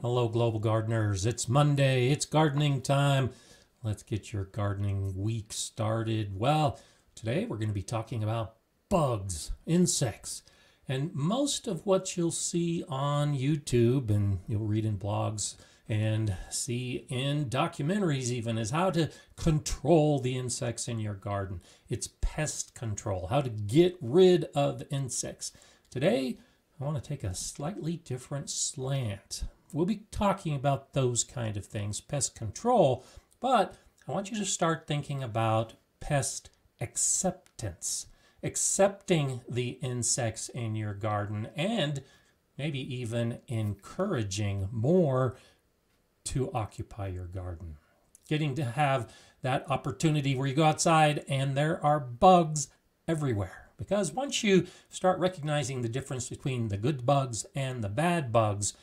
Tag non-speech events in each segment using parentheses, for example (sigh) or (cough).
Hello, global gardeners. It's Monday, it's gardening time. Let's get your gardening week started. Well, today we're going to be talking about bugs, insects. And most of what you'll see on YouTube and you'll read in blogs and see in documentaries, even, is how to control the insects in your garden. It's pest control, how to get rid of insects. Today, I want to take a slightly different slant. We'll be talking about those kind of things, pest control, but I want you to start thinking about pest acceptance, accepting the insects in your garden and maybe even encouraging more to occupy your garden. Getting to have that opportunity where you go outside and there are bugs everywhere. Because once you start recognizing the difference between the good bugs and the bad bugs,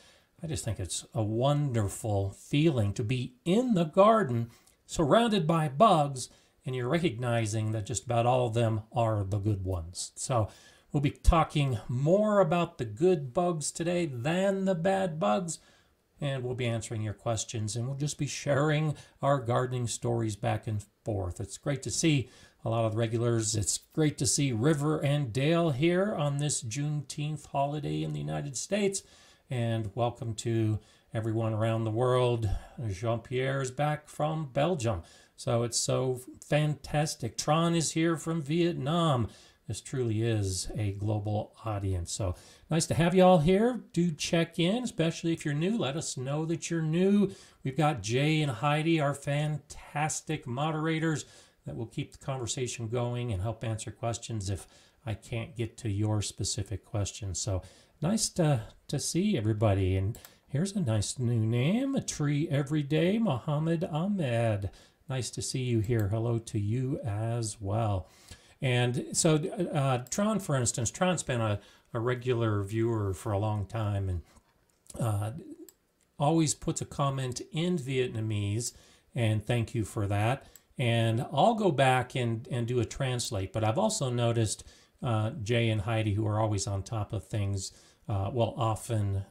I just think it's a wonderful feeling to be in the garden surrounded by bugs and you're recognizing that just about all of them are the good ones. So we'll be talking more about the good bugs today than the bad bugs. And we'll be answering your questions and we'll just be sharing our gardening stories back and forth. It's great to see a lot of the regulars. It's great to see River and Dale here on this Juneteenth holiday in the United States and welcome to everyone around the world. Jean Pierre is back from Belgium, so it's so fantastic. Tron is here from Vietnam. This truly is a global audience. So nice to have you all here. Do check in, especially if you're new. Let us know that you're new. We've got Jay and Heidi, our fantastic moderators, that will keep the conversation going and help answer questions if I can't get to your specific question. So nice to, to see everybody. And here's a nice new name, a tree every day, Muhammad Ahmed. Nice to see you here. Hello to you as well. And so, uh, Tron, for instance, Tron's been a, a regular viewer for a long time and uh, always puts a comment in Vietnamese. And thank you for that. And I'll go back and, and do a translate. But I've also noticed uh, Jay and Heidi, who are always on top of things, uh, will often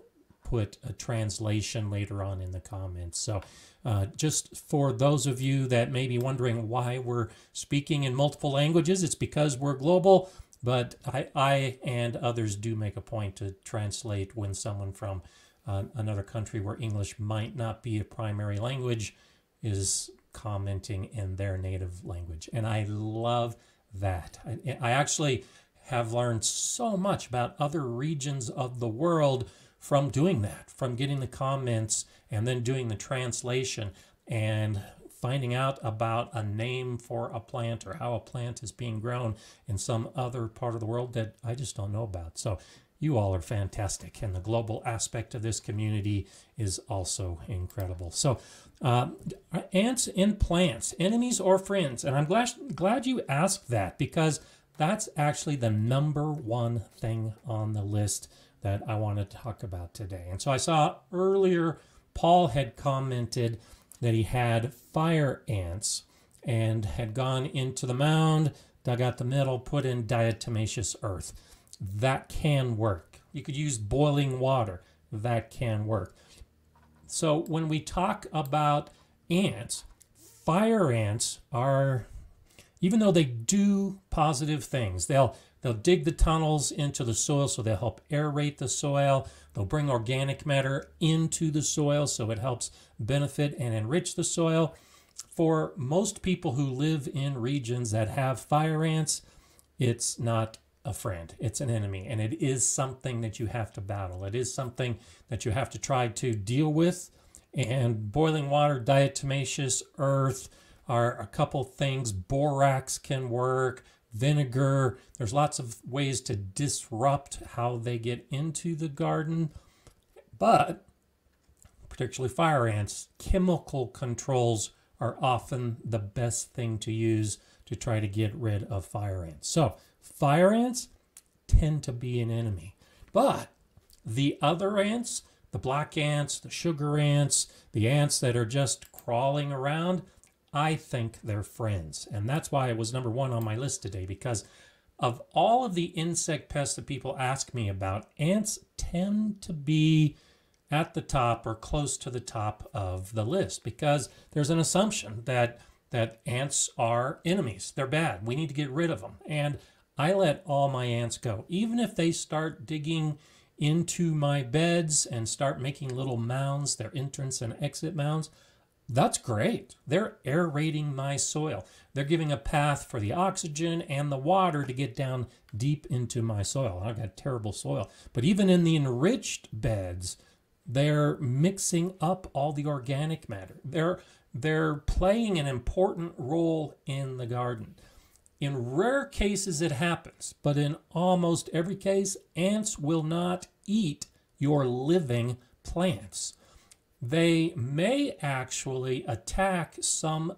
put a translation later on in the comments. So, uh, just for those of you that may be wondering why we're speaking in multiple languages, it's because we're global. But I, I and others do make a point to translate when someone from uh, another country where English might not be a primary language is commenting in their native language. And I love that. I, I actually have learned so much about other regions of the world from doing that, from getting the comments and then doing the translation and finding out about a name for a plant or how a plant is being grown in some other part of the world that I just don't know about. So you all are fantastic, and the global aspect of this community is also incredible. So, uh, ants and plants, enemies or friends? And I'm glad glad you asked that because that's actually the number one thing on the list that I want to talk about today. And so I saw earlier Paul had commented that he had fire ants and had gone into the mound, dug out the middle, put in diatomaceous earth. That can work. You could use boiling water. That can work. So when we talk about ants, fire ants are even though they do positive things. They'll they'll dig the tunnels into the soil so they'll help aerate the soil. They'll bring organic matter into the soil so it helps benefit and enrich the soil. For most people who live in regions that have fire ants, it's not a friend, it's an enemy, and it is something that you have to battle. It is something that you have to try to deal with. And boiling water, diatomaceous earth, are a couple things. Borax can work, vinegar. There's lots of ways to disrupt how they get into the garden. But, particularly fire ants, chemical controls are often the best thing to use to try to get rid of fire ants. So, fire ants tend to be an enemy. But the other ants, the black ants, the sugar ants, the ants that are just crawling around, I think they're friends. And that's why it was number one on my list today because of all of the insect pests that people ask me about, ants tend to be at the top or close to the top of the list because there's an assumption that that ants are enemies. They're bad. We need to get rid of them. And I let all my ants go. Even if they start digging into my beds and start making little mounds, their entrance and exit mounds, that's great. They're aerating my soil. They're giving a path for the oxygen and the water to get down deep into my soil. I've got terrible soil. But even in the enriched beds, they're mixing up all the organic matter. They're they're playing an important role in the garden. In rare cases it happens, but in almost every case ants will not eat your living plants. They may actually attack some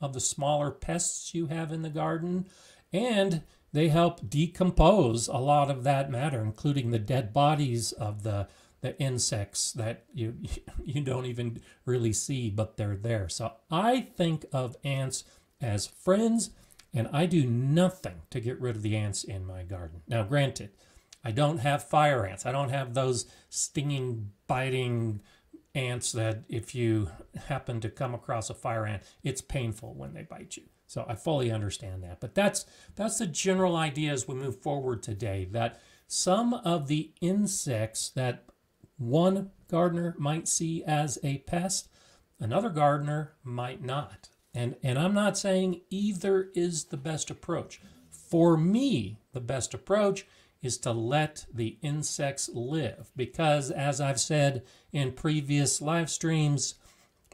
of the smaller pests you have in the garden, and they help decompose a lot of that matter, including the dead bodies of the, the insects that you, (laughs) you don't even really see, but they're there. So I think of ants as friends, and I do nothing to get rid of the ants in my garden. Now, granted, I don't have fire ants. I don't have those stinging, biting, ants that if you happen to come across a fire ant, it's painful when they bite you. So I fully understand that. But that's that's the general idea as we move forward today that some of the insects that one gardener might see as a pest, another gardener might not. And and I'm not saying either is the best approach. For me, the best approach is to let the insects live because as I've said in previous live streams,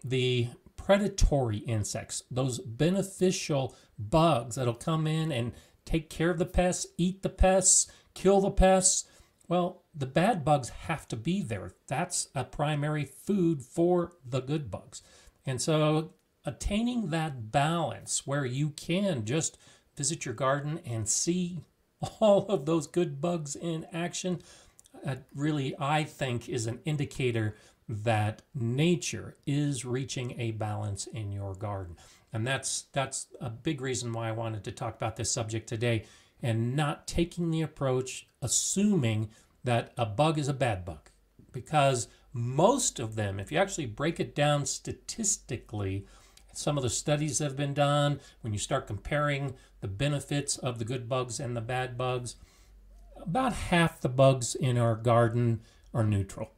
the predatory insects, those beneficial bugs that'll come in and take care of the pests, eat the pests, kill the pests, well, the bad bugs have to be there. That's a primary food for the good bugs. And so attaining that balance where you can just visit your garden and see (laughs) all of those good bugs in action uh, really, I think, is an indicator that nature is reaching a balance in your garden. And that's that's a big reason why I wanted to talk about this subject today and not taking the approach assuming that a bug is a bad bug. Because most of them, if you actually break it down statistically, some of the studies that have been done, when you start comparing the benefits of the good bugs and the bad bugs, about half the bugs in our garden are neutral.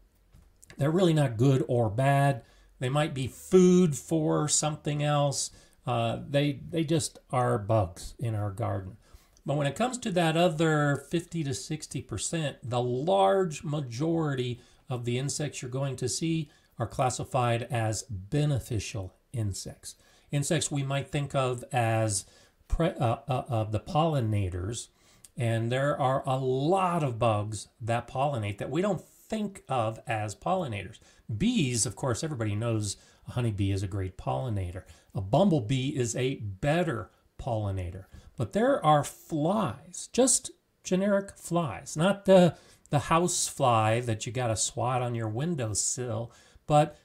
They're really not good or bad. They might be food for something else. Uh, they they just are bugs in our garden. But when it comes to that other 50 to 60 percent, the large majority of the insects you're going to see are classified as beneficial insects. Insects we might think of as pre, uh, uh, uh, the pollinators, and there are a lot of bugs that pollinate that we don't think of as pollinators. Bees, of course, everybody knows a honeybee is a great pollinator. A bumblebee is a better pollinator. But there are flies, just generic flies, not the the house fly that you got to swat on your windowsill, but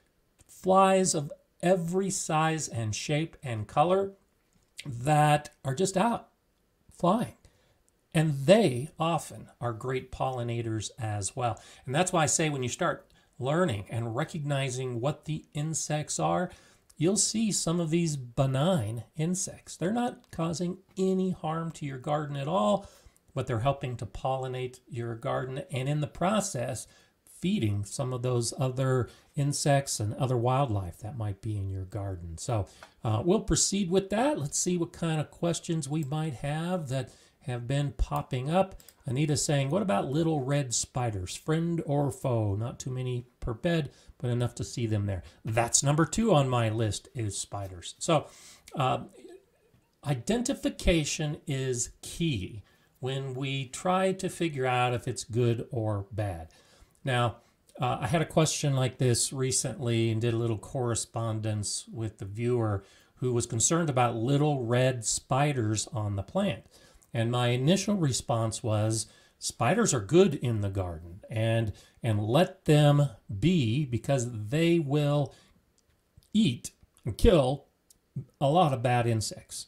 flies of every size and shape and color that are just out flying. And they often are great pollinators as well. And that's why I say when you start learning and recognizing what the insects are, you'll see some of these benign insects. They're not causing any harm to your garden at all, but they're helping to pollinate your garden. And in the process, feeding some of those other insects and other wildlife that might be in your garden. So uh, we'll proceed with that. Let's see what kind of questions we might have that have been popping up. Anita saying, what about little red spiders, friend or foe? Not too many per bed, but enough to see them there. That's number two on my list is spiders. So uh, identification is key when we try to figure out if it's good or bad. Now, uh, I had a question like this recently and did a little correspondence with the viewer who was concerned about little red spiders on the plant. And my initial response was spiders are good in the garden and and let them be because they will eat and kill a lot of bad insects.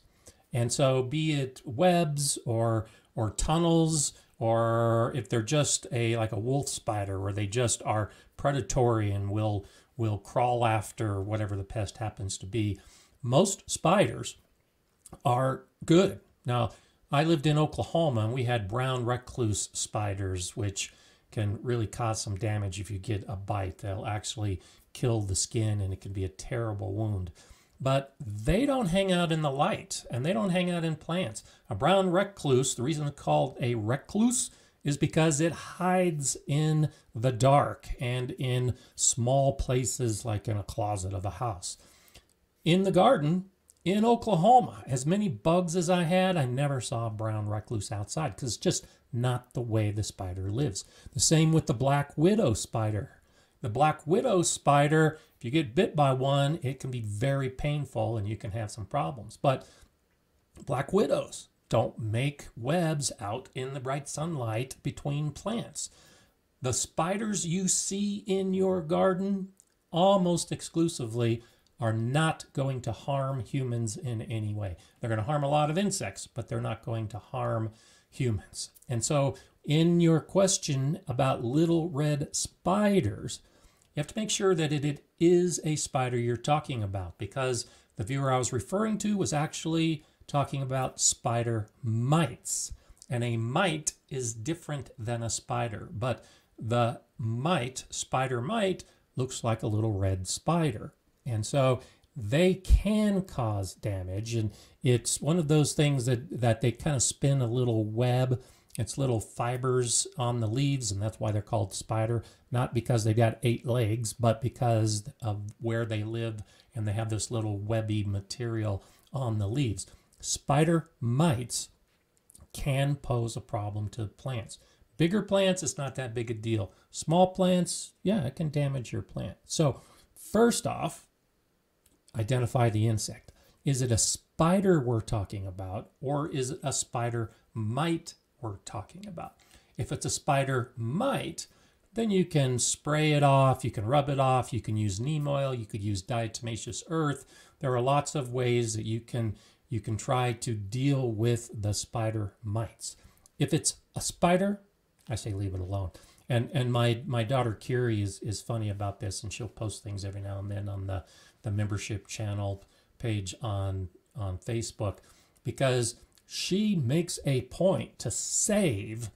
And so be it webs or or tunnels or if they're just a like a wolf spider where they just are predatory and will will crawl after whatever the pest happens to be. Most spiders are good. Now, I lived in Oklahoma and we had brown recluse spiders, which can really cause some damage if you get a bite. They'll actually kill the skin and it can be a terrible wound. But they don't hang out in the light and they don't hang out in plants. A brown recluse, the reason it's called a recluse is because it hides in the dark and in small places like in a closet of a house. In the garden, in Oklahoma, as many bugs as I had, I never saw a brown recluse outside because it's just not the way the spider lives. The same with the black widow spider. The black widow spider, if you get bit by one, it can be very painful and you can have some problems. But black widows don't make webs out in the bright sunlight between plants. The spiders you see in your garden almost exclusively are not going to harm humans in any way. They're going to harm a lot of insects, but they're not going to harm humans. And so, in your question about little red spiders, you have to make sure that it is a spider you're talking about because the viewer I was referring to was actually talking about spider mites. And a mite is different than a spider, but the mite, spider mite, looks like a little red spider. And so they can cause damage. And it's one of those things that, that they kind of spin a little web. It's little fibers on the leaves, and that's why they're called spider. Not because they've got eight legs, but because of where they live and they have this little webby material on the leaves. Spider mites can pose a problem to plants. Bigger plants, it's not that big a deal. Small plants, yeah, it can damage your plant. So, first off, identify the insect. Is it a spider we're talking about, or is it a spider mite we're talking about? If it's a spider mite, then you can spray it off, you can rub it off, you can use neem oil, you could use diatomaceous earth. There are lots of ways that you can you can try to deal with the spider mites. If it's a spider, I say leave it alone. And and my my daughter Kiri is is funny about this, and she'll post things every now and then on the the membership channel page on on Facebook because she makes a point to save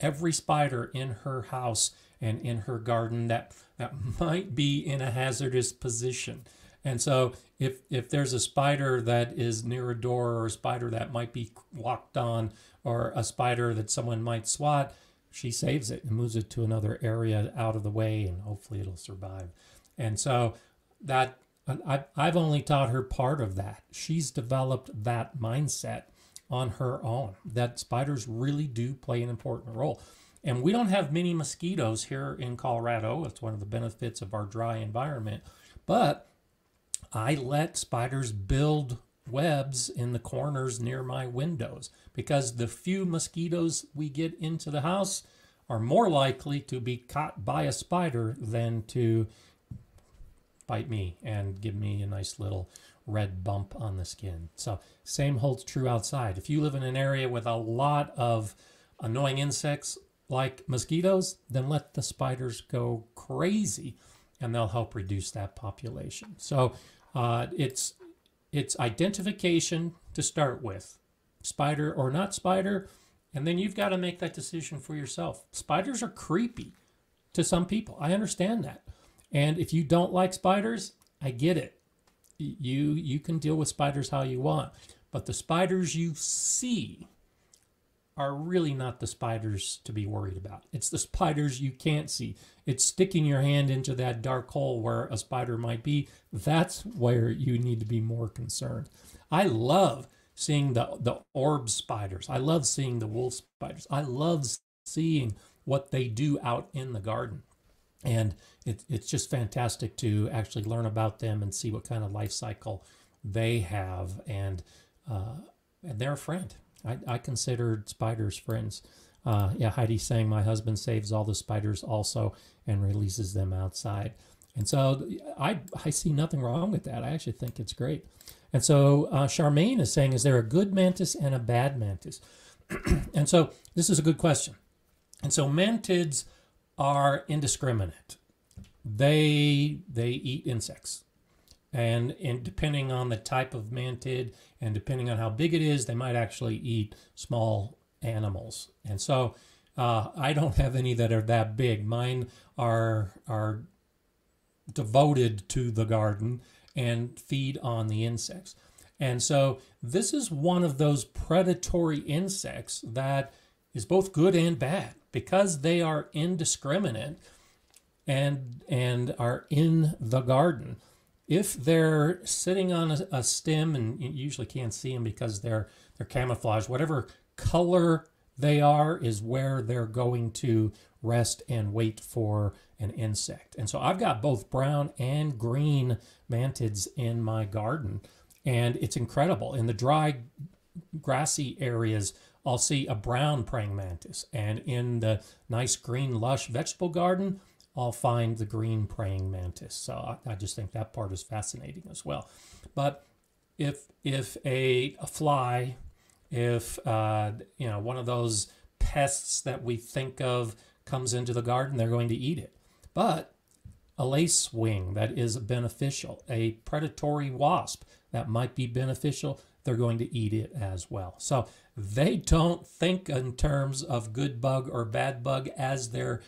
every spider in her house and in her garden that that might be in a hazardous position. And so if if there's a spider that is near a door or a spider that might be walked on or a spider that someone might swat, she saves it and moves it to another area out of the way and hopefully it'll survive. And so that I, I've only taught her part of that. She's developed that mindset on her own that spiders really do play an important role. And we don't have many mosquitoes here in Colorado. It's one of the benefits of our dry environment. But I let spiders build webs in the corners near my windows because the few mosquitoes we get into the house are more likely to be caught by a spider than to bite me and give me a nice little red bump on the skin. So same holds true outside. If you live in an area with a lot of annoying insects like mosquitoes, then let the spiders go crazy and they'll help reduce that population. So uh, it's it's identification to start with, spider or not spider, and then you've got to make that decision for yourself. Spiders are creepy to some people. I understand that. And if you don't like spiders, I get it. You you can deal with spiders how you want, but the spiders you see are really not the spiders to be worried about. It's the spiders you can't see. It's sticking your hand into that dark hole where a spider might be. That's where you need to be more concerned. I love seeing the, the orb spiders. I love seeing the wolf spiders. I love seeing what they do out in the garden. And it, it's just fantastic to actually learn about them and see what kind of life cycle they have. And, uh, and they're a friend I, I considered spiders friends. Uh, yeah, Heidi's saying my husband saves all the spiders also and releases them outside. And so I, I see nothing wrong with that. I actually think it's great. And so uh, Charmaine is saying, is there a good mantis and a bad mantis? (clears throat) and so this is a good question. And so mantids are indiscriminate. They they eat insects. And, depending on the type of mantid and depending on how big it is, they might actually eat small animals. And so uh, I don't have any that are that big. Mine are are devoted to the garden and feed on the insects. And so this is one of those predatory insects that is both good and bad because they are indiscriminate and and are in the garden. If they're sitting on a, a stem and you usually can't see them because they're they're camouflaged, whatever color they are is where they're going to rest and wait for an insect. And so I've got both brown and green mantids in my garden and it's incredible. In the dry, grassy areas, I'll see a brown praying mantis, and in the nice green, lush vegetable garden, I'll find the green praying mantis. So I, I just think that part is fascinating as well. But if if a, a fly, if uh, you know one of those pests that we think of comes into the garden, they're going to eat it. But a lacewing that is beneficial, a predatory wasp that might be beneficial, they're going to eat it as well. So they don't think in terms of good bug or bad bug as they're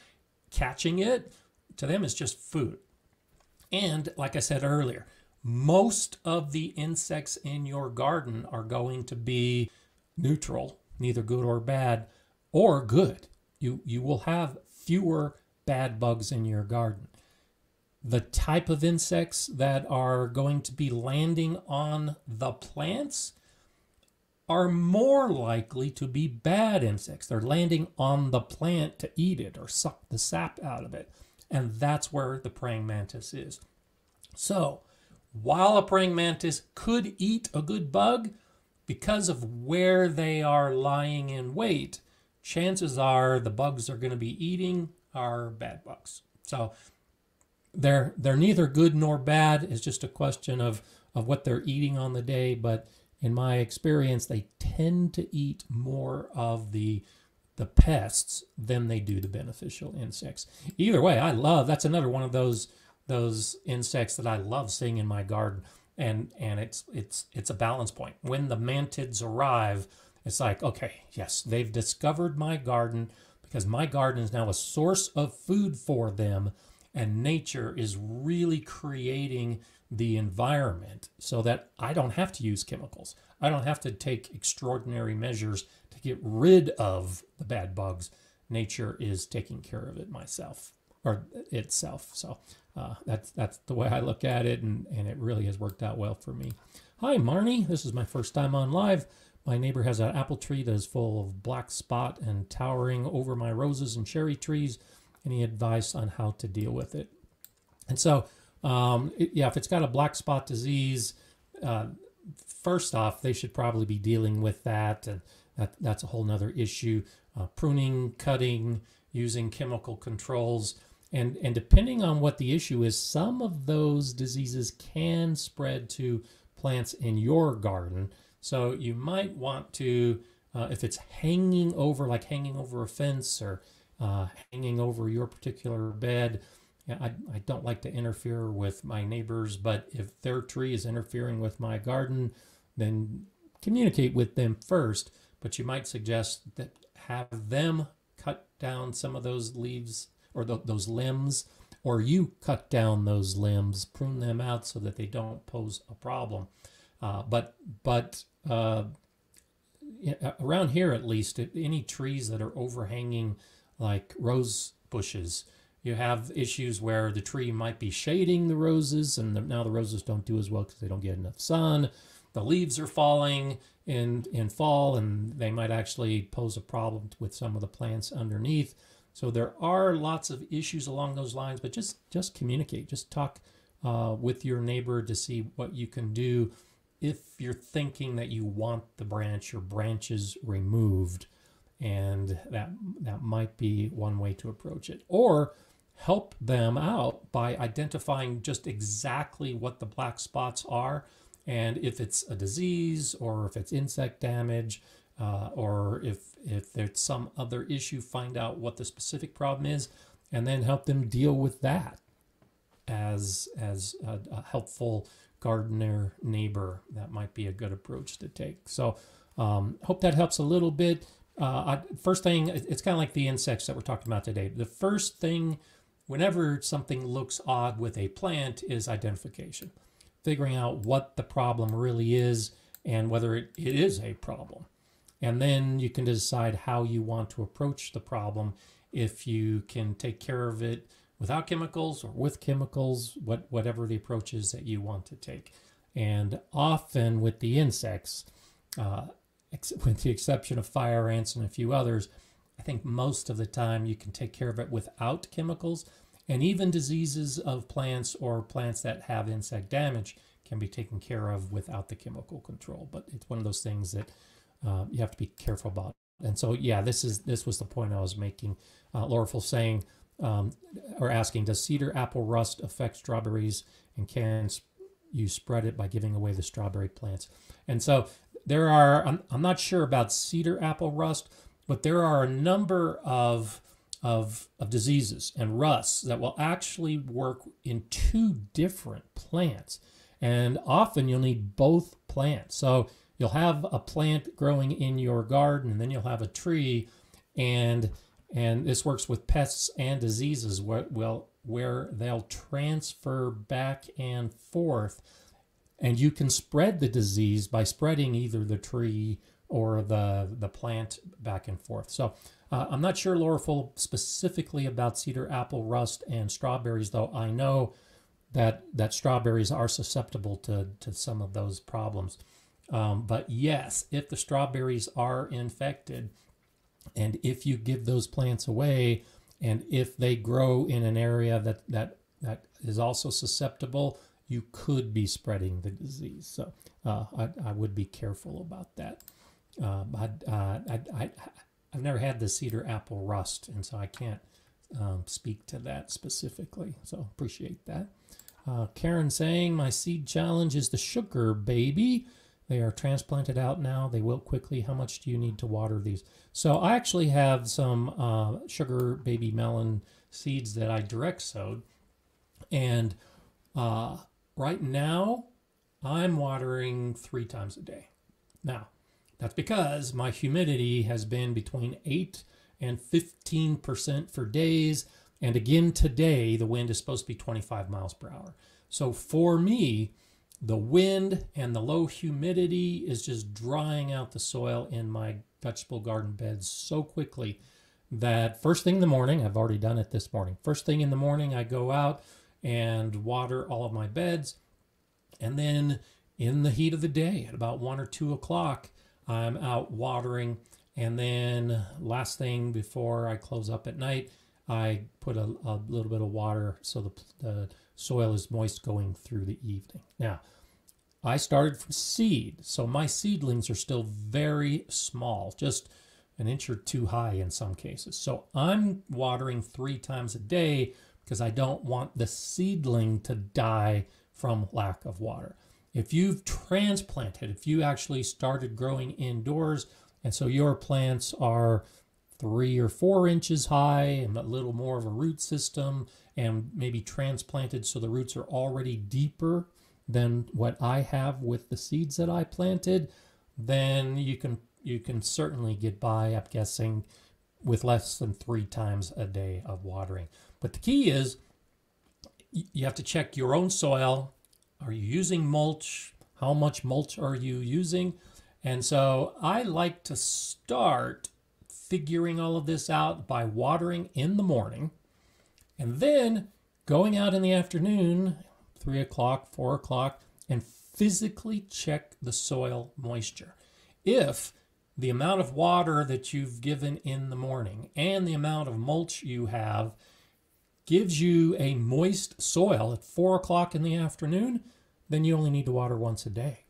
catching it. To them, it's just food. And like I said earlier, most of the insects in your garden are going to be neutral, neither good or bad, or good. You, you will have fewer bad bugs in your garden the type of insects that are going to be landing on the plants are more likely to be bad insects. They're landing on the plant to eat it or suck the sap out of it. And that's where the praying mantis is. So, while a praying mantis could eat a good bug, because of where they are lying in wait, chances are the bugs they're going to be eating are bad bugs. So, they're they're neither good nor bad. It's just a question of of what they're eating on the day. But in my experience, they tend to eat more of the the pests than they do the beneficial insects. Either way, I love that's another one of those those insects that I love seeing in my garden. And and it's it's it's a balance point. When the mantids arrive, it's like, okay, yes, they've discovered my garden because my garden is now a source of food for them and nature is really creating the environment so that I don't have to use chemicals. I don't have to take extraordinary measures to get rid of the bad bugs. Nature is taking care of it myself or itself. So uh, that's that's the way I look at it, and, and it really has worked out well for me. Hi, Marnie. This is my first time on live. My neighbor has an apple tree that is full of black spot and towering over my roses and cherry trees any advice on how to deal with it. And so, um, it, yeah, if it's got a black spot disease, uh, first off, they should probably be dealing with that. And that, that's a whole nother issue. Uh, pruning, cutting, using chemical controls. And, and depending on what the issue is, some of those diseases can spread to plants in your garden. So you might want to, uh, if it's hanging over, like hanging over a fence or uh, hanging over your particular bed. I, I don't like to interfere with my neighbors, but if their tree is interfering with my garden, then communicate with them first. But you might suggest that have them cut down some of those leaves or th- those limbs, or you cut down those limbs, prune them out so that they don't pose a problem. Uh, but but uh, around here at least, any trees that are overhanging like rose bushes. You have issues where the tree might be shading the roses, and the, now the roses don't do as well because they don't get enough sun. The leaves are falling in in fall, and they might actually pose a problem with some of the plants underneath. So there are lots of issues along those lines, but just just communicate, just talk uh, with your neighbor to see what you can do if you're thinking that you want the branch or branches removed and that that might be one way to approach it or help them out by identifying just exactly what the black spots are and if it's a disease or if it's insect damage uh, or if if there's some other issue, find out what the specific problem is, and then help them deal with that as as a, a helpful gardener neighbor. That might be a good approach to take. So um, hope that helps a little bit. Uh, I, first thing, it's kind of like the insects that we're talking about today. The first thing, whenever something looks odd with a plant, is identification, figuring out what the problem really is and whether it, it is a problem. And then you can decide how you want to approach the problem. If you can take care of it without chemicals or with chemicals, what, whatever the approach is that you want to take. And often with the insects, uh, (laughs) with the exception of fire ants and a few others, I think most of the time you can take care of it without chemicals. And even diseases of plants or plants that have insect damage can be taken care of without the chemical control. But it's one of those things that uh, you have to be careful about. And so, yeah, this is this was the point I was making. Uh, saying um, or asking, does cedar apple rust affect strawberries, and can you spread it by giving away the strawberry plants? And so there are. I'm, I'm not sure about cedar apple rust, but there are a number of of, of diseases and rusts that will actually work in two different plants. And often you'll need both plants. So you'll have a plant growing in your garden and then you'll have a tree and and this works with pests and diseases where, well, where they'll transfer back and forth and you can spread the disease by spreading either the tree or the the plant back and forth so uh, i'm not sure laura specifically about cedar apple rust and strawberries though i know that that strawberries are susceptible to to some of those problems um, but yes, if the strawberries are infected, and if you give those plants away, and if they grow in an area that that that is also susceptible, you could be spreading the disease. So uh, I, I would be careful about that. Um, I, uh, I, I, I've never had the cedar apple rust, and so I can't um, speak to that specifically. So appreciate that. Uh, Karen saying my seed challenge is the sugar baby. They are transplanted out now. They wilt quickly. How much do you need to water these? So I actually have some uh, sugar baby melon seeds that I direct sowed. And uh, right now, I'm watering three times a day. Now, that's because my humidity has been between 8 and 15% for days. And again, today, the wind is supposed to be 25 miles per hour. So for me, the wind and the low humidity is just drying out the soil in my vegetable garden beds so quickly that first thing in the morning, I've already done it this morning. First thing in the morning, I go out and water all of my beds. And then in the heat of the day, at about one or two o'clock, I'm out watering. And then last thing before I close up at night, I put a, a little bit of water so the, the soil is moist going through the evening. Now, I started from seed, so my seedlings are still very small, just an inch or two high in some cases. So I'm watering three times a day because I don't want the seedling to die from lack of water. If you've transplanted, if you actually started growing indoors, and so your plants are three or four inches high and a little more of a root system and maybe transplanted so the roots are already deeper than what I have with the seeds that I planted, then you can you can certainly get by, I'm guessing, with less than three times a day of watering. But the key is you have to check your own soil. Are you using mulch? How much mulch are you using? And so I like to start figuring all of this out by watering in the morning and then going out in the afternoon, three o'clock, four o'clock, and physically check the soil moisture. If the amount of water that you've given in the morning and the amount of mulch you have gives you a moist soil at four o'clock in the afternoon, then you only need to water once a day.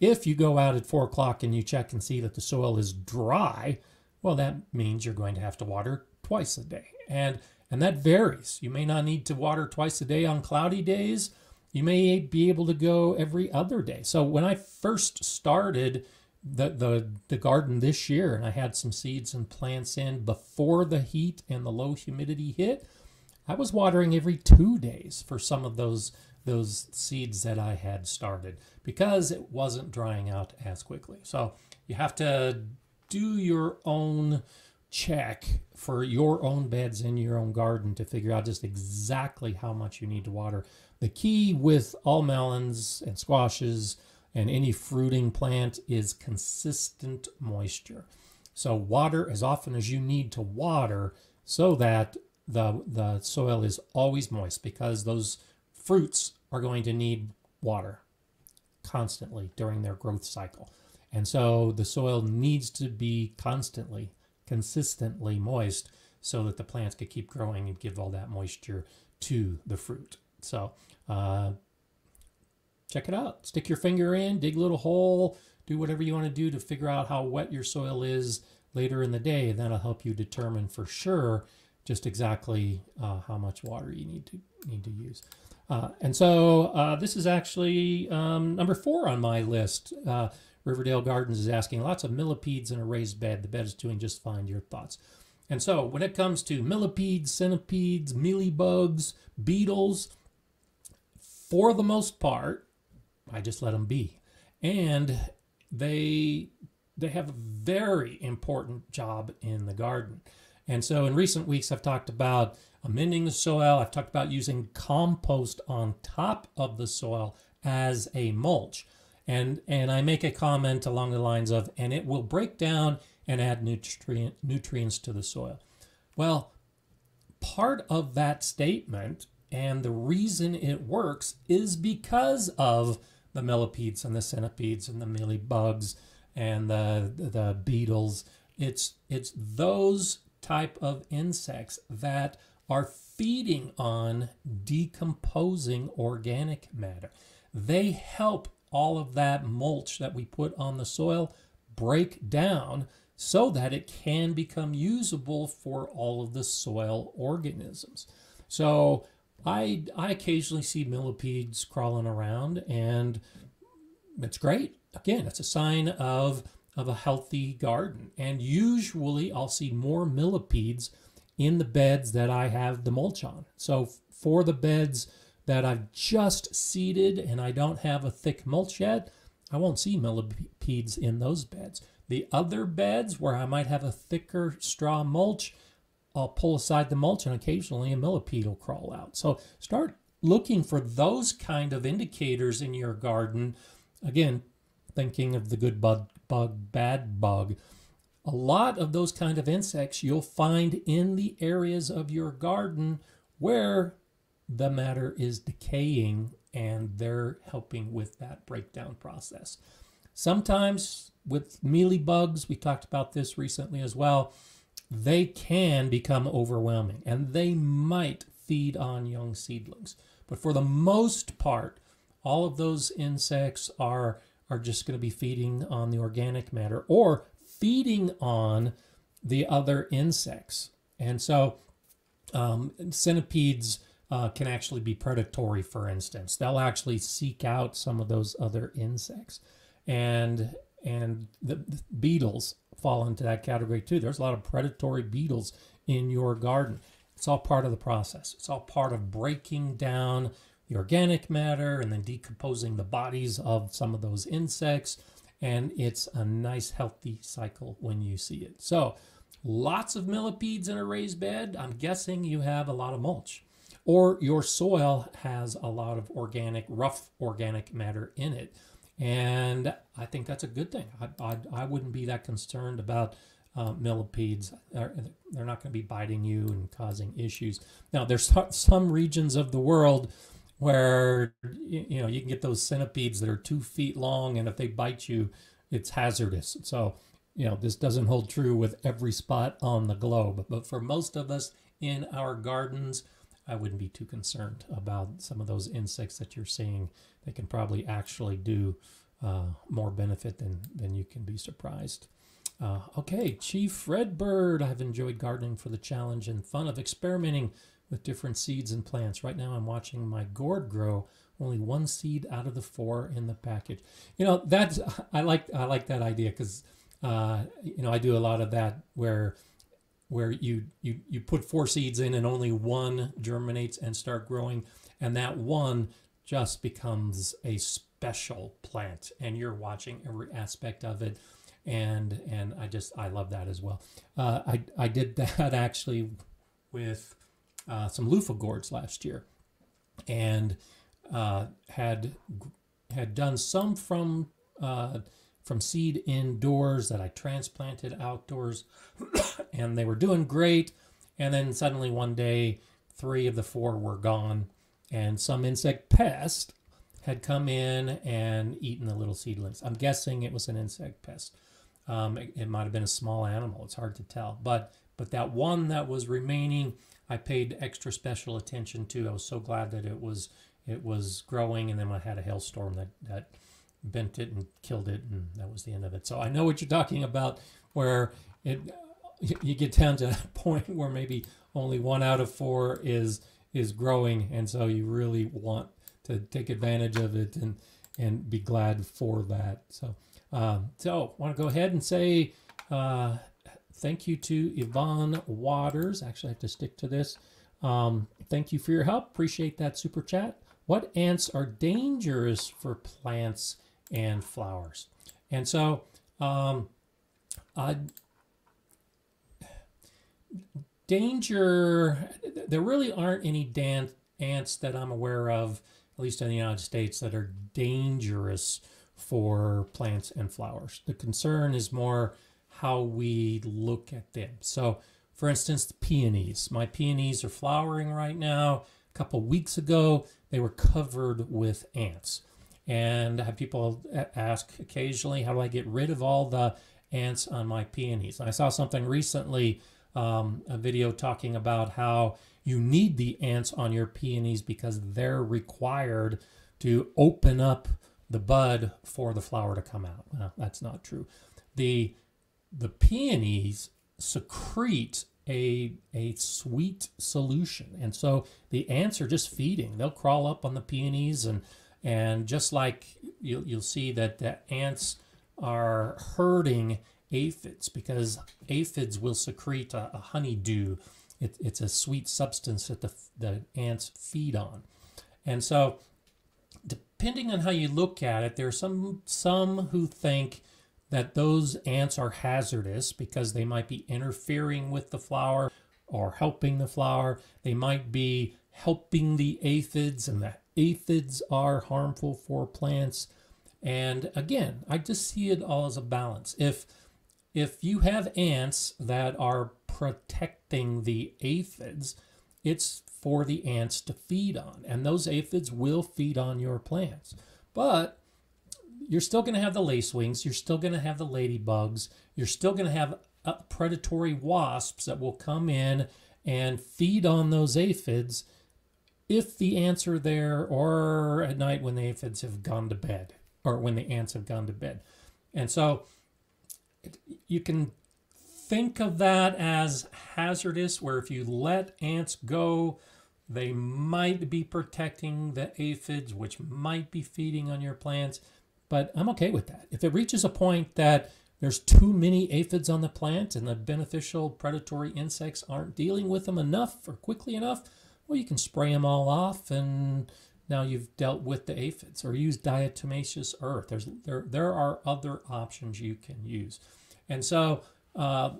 If you go out at four o'clock and you check and see that the soil is dry, well, that means you're going to have to water twice a day. And and that varies. You may not need to water twice a day on cloudy days. You may be able to go every other day. So when I first started the, the the garden this year, and I had some seeds and plants in before the heat and the low humidity hit. I was watering every two days for some of those those seeds that I had started because it wasn't drying out as quickly. So you have to do your own check for your own beds in your own garden to figure out just exactly how much you need to water. The key with all melons and squashes and any fruiting plant is consistent moisture. So water as often as you need to water so that the the soil is always moist because those fruits are going to need water constantly during their growth cycle. And so the soil needs to be constantly, consistently moist so that the plants can keep growing and give all that moisture to the fruit. So uh, check it out. Stick your finger in, dig a little hole, do whatever you want to do to figure out how wet your soil is later in the day. That'll help you determine for sure just exactly uh, how much water you need to need to use. Uh, and so uh, this is actually um, number four on my list. Uh, Riverdale Gardens is asking lots of millipedes in a raised bed. The bed is doing just fine. Your thoughts? And so when it comes to millipedes, centipedes, mealybugs, beetles, for the most part, I just let them be. And they they have a very important job in the garden. And so in recent weeks, I've talked about amending the soil. I've talked about using compost on top of the soil as a mulch. And, and I make a comment along the lines of, and it will break down and add nutrient, nutrients to the soil. Well, part of that statement and the reason it works is because of the millipedes and the centipedes and the mealybugs and the, the beetles. It's, it's those type of insects that are feeding on decomposing organic matter. They help all of that mulch that we put on the soil break down so that it can become usable for all of the soil organisms. So I, I occasionally see millipedes crawling around and it's great. Again, it's a sign of, of a healthy garden. And usually I'll see more millipedes in the beds that I have the mulch on. So for the beds that I've just seeded and I don't have a thick mulch yet, I won't see millipedes in those beds. The other beds where I might have a thicker straw mulch, I'll pull aside the mulch and occasionally a millipede will crawl out. So start looking for those kind of indicators in your garden. Again, thinking of the good bug, bug bad bug a lot of those kind of insects you'll find in the areas of your garden where the matter is decaying and they're helping with that breakdown process. Sometimes with mealy bugs, we talked about this recently as well, they can become overwhelming and they might feed on young seedlings. But for the most part, all of those insects are, are just going to be feeding on the organic matter or feeding on the other insects. And so um, centipedes uh, can actually be predatory, for instance. They'll actually seek out some of those other insects. And and the, the beetles fall into that category too. There's a lot of predatory beetles in your garden. It's all part of the process. It's all part of breaking down the organic matter and then decomposing the bodies of some of those insects and it's a nice healthy cycle when you see it. So lots of millipedes in a raised bed. I'm guessing you have a lot of mulch or your soil has a lot of organic, rough organic matter in it. And I think that's a good thing. I, I, I wouldn't be that concerned about uh, millipedes. They're, they're not going to be biting you and causing issues. Now, there's some regions of the world where you know you can get those centipedes that are two feet long, and if they bite you, it's hazardous. So you know this doesn't hold true with every spot on the globe, but for most of us in our gardens, I wouldn't be too concerned about some of those insects that you're seeing. They can probably actually do uh, more benefit than than you can be surprised. Uh, okay, Chief Redbird, I've enjoyed gardening for the challenge and fun of experimenting with different seeds and plants. Right now, I'm watching my gourd grow only one seed out of the four in the package. You know, that's I like I like that idea because uh, you know I do a lot of that where where you you you put four seeds in and only one germinates and start growing, and that one just becomes a special plant, and you're watching every aspect of it. And and I just I love that as well. Uh, I I did (laughs) that actually with uh, some loofah gourds last year, and uh, had had done some from uh, from seed indoors that I transplanted outdoors, (coughs) and they were doing great. And then suddenly one day, three of the four were gone, and some insect pest had come in and eaten the little seedlings. I'm guessing it was an insect pest. Um, it, it might have been a small animal. It's hard to tell, but but that one that was remaining, I paid extra special attention to. I was so glad that it was it was growing, and then I had a hailstorm that that bent it and killed it, and that was the end of it. So I know what you're talking about, where it you get down to that (laughs) point where maybe only one out of four is is growing, and so you really want to take advantage of it and and be glad for that. So um, so want to go ahead and say uh, thank you to Yvonne Waters. Actually, I have to stick to this. Um, thank you for your help. Appreciate that super chat. What ants are dangerous for plants and flowers? And so, um, uh, danger, there really aren't any dan- ants that I'm aware of, at least in the United States, that are dangerous for plants and flowers. The concern is more how we look at them. So, for instance, the peonies. My peonies are flowering right now. A couple weeks ago, they were covered with ants. And I have people ask occasionally, how do I get rid of all the ants on my peonies? And I saw something recently, um, a video talking about how you need the ants on your peonies because they're required to open up the bud for the flower to come out. Well, that's not true. The the peonies secrete a, a sweet solution. And so the ants are just feeding. They'll crawl up on the peonies and and just like you'll, you'll see that the ants are herding aphids because aphids will secrete a, a honeydew. It, it's a sweet substance that the, the ants feed on. And so depending on how you look at it, there are some some who think that those ants are hazardous because they might be interfering with the flower or helping the flower. They might be helping the aphids, and the aphids are harmful for plants. And again, I just see it all as a balance. If if you have ants that are protecting the aphids, it's for the ants to feed on, and those aphids will feed on your plants. But you're still going to have the lacewings, you're still going to have the ladybugs, you're still going to have uh, predatory wasps that will come in and feed on those aphids if the ants are there or at night when the aphids have gone to bed or when the ants have gone to bed. And so you can think of that as hazardous, where if you let ants go, they might be protecting the aphids, which might be feeding on your plants. But I'm okay with that. If it reaches a point that there's too many aphids on the plant and the beneficial predatory insects aren't dealing with them enough or quickly enough, well, you can spray them all off and now you've dealt with the aphids or use diatomaceous earth. There's, there, there are other options you can use. And so uh,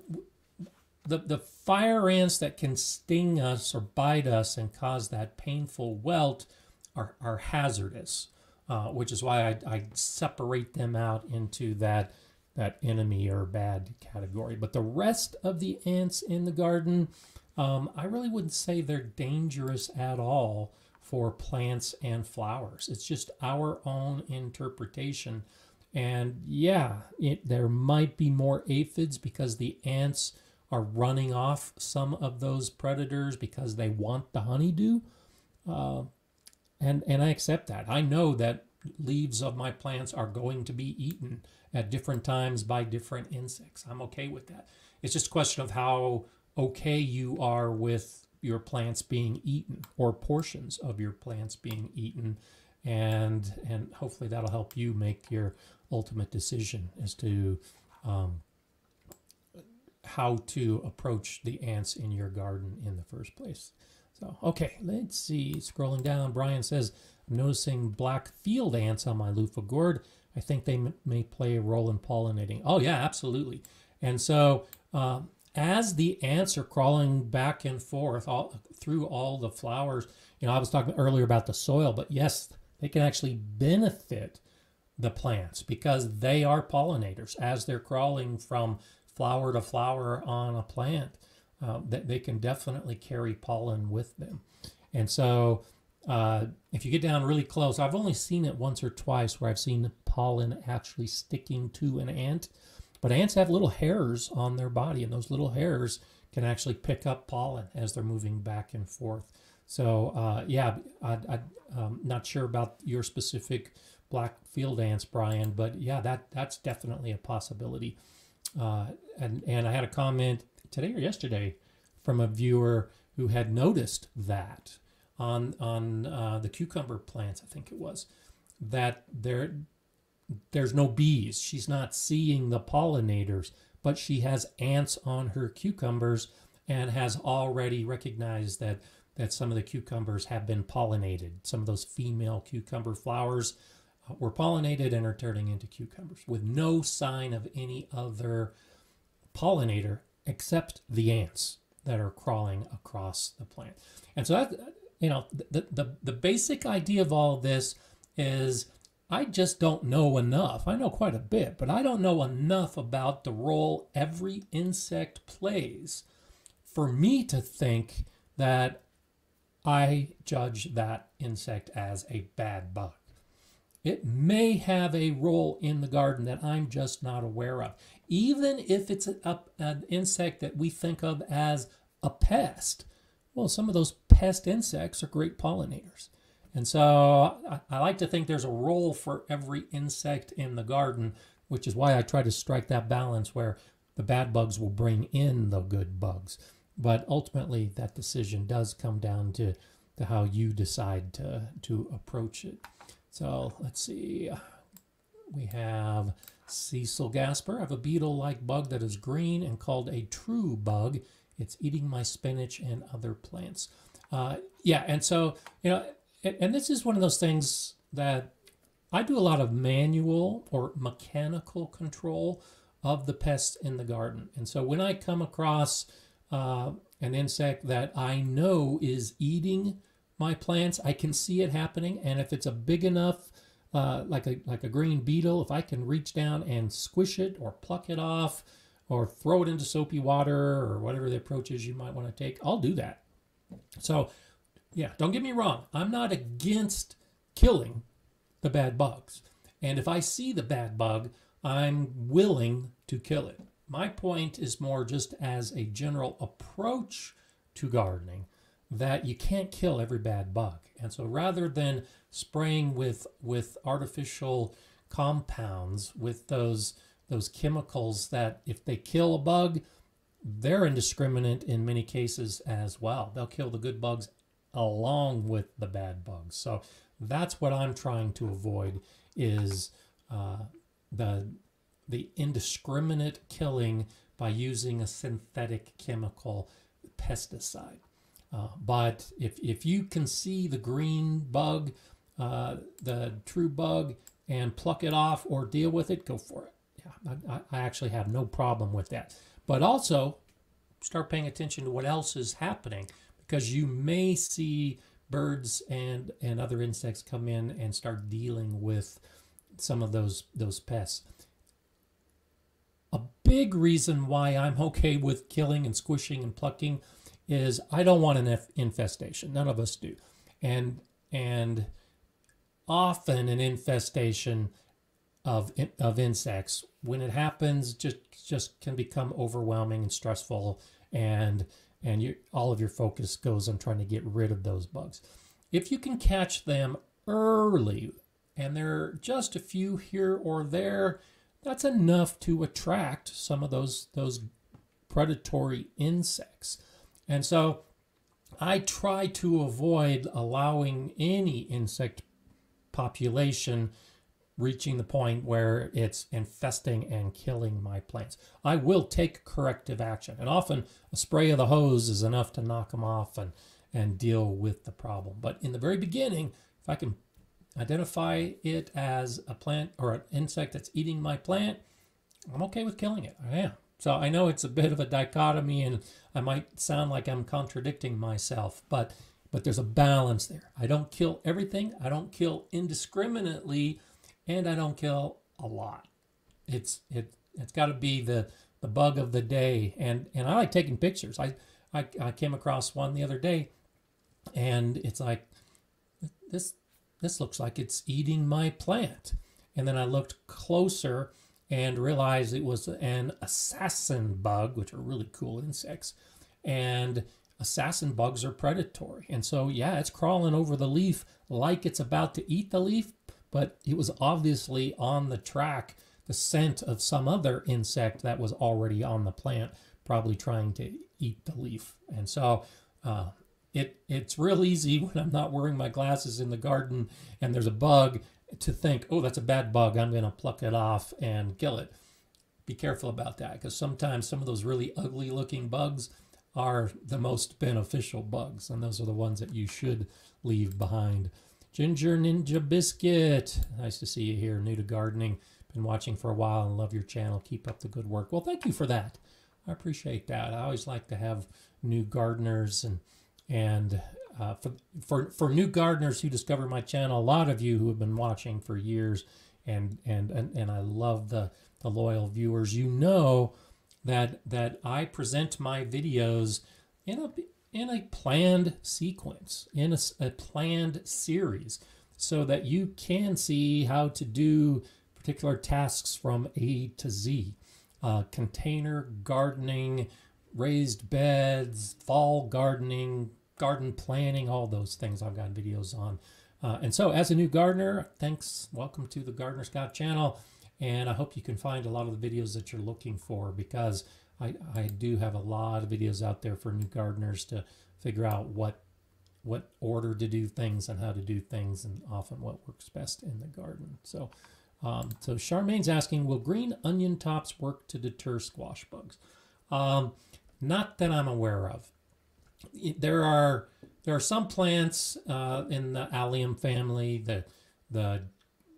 the, the fire ants that can sting us or bite us and cause that painful welt are, are hazardous uh, which is why I, I separate them out into that that enemy or bad category. But the rest of the ants in the garden, um, I really wouldn't say they're dangerous at all for plants and flowers. It's just our own interpretation. And yeah, it, there might be more aphids because the ants are running off some of those predators because they want the honeydew. Uh, and and I accept that. I know that leaves of my plants are going to be eaten at different times by different insects. I'm okay with that. It's just a question of how okay you are with your plants being eaten or portions of your plants being eaten and and hopefully that'll help you make your ultimate decision as to um, how to approach the ants in your garden in the first place. So, okay, let's see. Scrolling down, Brian says, I'm noticing black field ants on my loofah gourd. I think they may play a role in pollinating. Oh, yeah, absolutely. And so, um, as the ants are crawling back and forth all, through all the flowers, you know, I was talking earlier about the soil, but yes, they can actually benefit the plants because they are pollinators as they're crawling from flower to flower on a plant. Uh, that they can definitely carry pollen with them. And so, uh, if you get down really close, I've only seen it once or twice where I've seen pollen actually sticking to an ant. But ants have little hairs on their body, and those little hairs can actually pick up pollen as they're moving back and forth. So, uh, yeah, I, am um, not sure about your specific black field ants, Brian, but yeah, that that's definitely a possibility. Uh, and and I had a comment today or yesterday from a viewer who had noticed that on on uh, the cucumber plants, I think it was, that there there's no bees. She's not seeing the pollinators, but she has ants on her cucumbers and has already recognized that that some of the cucumbers have been pollinated. Some of those female cucumber flowers uh, were pollinated and are turning into cucumbers with no sign of any other pollinator except the ants that are crawling across the plant. And so that you know the the, the basic idea of all of this is I just don't know enough. I know quite a bit, but I don't know enough about the role every insect plays for me to think that I judge that insect as a bad bug. It may have a role in the garden that I'm just not aware of. Even if it's a, an insect that we think of as a pest, well, some of those pest insects are great pollinators. And so I, I like to think there's a role for every insect in the garden, which is why I try to strike that balance where the bad bugs will bring in the good bugs. But ultimately, that decision does come down to, to how you decide to, to approach it. So let's see. We have Cecil Gasper. I have a beetle-like bug that is green and called a true bug. It's eating my spinach and other plants. Uh, yeah, and so, you know, and, and this is one of those things that I do a lot of manual or mechanical control of the pests in the garden. And so when I come across uh, an insect that I know is eating my plants. I can see it happening, and if it's a big enough, uh, like a like a green beetle, if I can reach down and squish it or pluck it off, or throw it into soapy water or whatever the approach is you might want to take, I'll do that. So, yeah, don't get me wrong. I'm not against killing the bad bugs, and if I see the bad bug, I'm willing to kill it. My point is more just as a general approach to gardening that you can't kill every bad bug. And so rather than spraying with with artificial compounds with those those chemicals that if they kill a bug, they're indiscriminate in many cases as well. They'll kill the good bugs along with the bad bugs. So that's what I'm trying to avoid is uh, the the indiscriminate killing by using a synthetic chemical pesticide. Uh, but if, if you can see the green bug, uh, the true bug, and pluck it off or deal with it, go for it. Yeah, I, I actually have no problem with that. But also, start paying attention to what else is happening because you may see birds and, and other insects come in and start dealing with some of those those pests. A big reason why I'm okay with killing and squishing and plucking is I don't want an infestation. None of us do. And and often an infestation of of insects when it happens just just can become overwhelming and stressful and and you, all of your focus goes on trying to get rid of those bugs. If you can catch them early and there are just a few here or there, that's enough to attract some of those those predatory insects. And so I try to avoid allowing any insect population reaching the point where it's infesting and killing my plants. I will take corrective action, and often a spray of the hose is enough to knock them off and, and deal with the problem. But in the very beginning, if I can identify it as a plant or an insect that's eating my plant, I'm okay with killing it. I am. So I know it's a bit of a dichotomy and I might sound like I'm contradicting myself, but but there's a balance there. I don't kill everything, I don't kill indiscriminately, and I don't kill a lot. It's it it's got to be the the bug of the day and and I like taking pictures. I I, I came across one the other day and it's like this this looks like it's eating my plant. And then I looked closer and realized it was an assassin bug, which are really cool insects. And assassin bugs are predatory. And so, yeah, it's crawling over the leaf like it's about to eat the leaf, but it was obviously on the track, the scent of some other insect that was already on the plant, probably trying to eat the leaf. And so, uh, it, it's real easy (laughs) when I'm not wearing my glasses in the garden and there's a bug to think, oh, that's a bad bug. I'm going to pluck it off and kill it. Be careful about that because sometimes some of those really ugly looking bugs are the most beneficial bugs, and those are the ones that you should leave behind. Ginger Ninja Biscuit. Nice to see you here, new to gardening. Been watching for a while and love your channel. Keep up the good work. Well, thank you for that. I appreciate that. I always like to have new gardeners and and uh, for, for for new gardeners who discover my channel, a lot of you who have been watching for years, and and and, and I love the the loyal viewers. You know that that I present my videos in a in a planned sequence, in a, a planned series, so that you can see how to do particular tasks from A to Z. Uh, container gardening, raised beds, fall gardening, garden planning, all those things I've got videos on. Uh, and so, as a new gardener, thanks. Welcome to the Gardener Scott channel. And I hope you can find a lot of the videos that you're looking for because I, I do have a lot of videos out there for new gardeners to figure out what what order to do things and how to do things and often what works best in the garden. So, um, so Charmaine's asking, will green onion tops work to deter squash bugs? Um, not that I'm aware of there are there are some plants uh, in the allium family, the the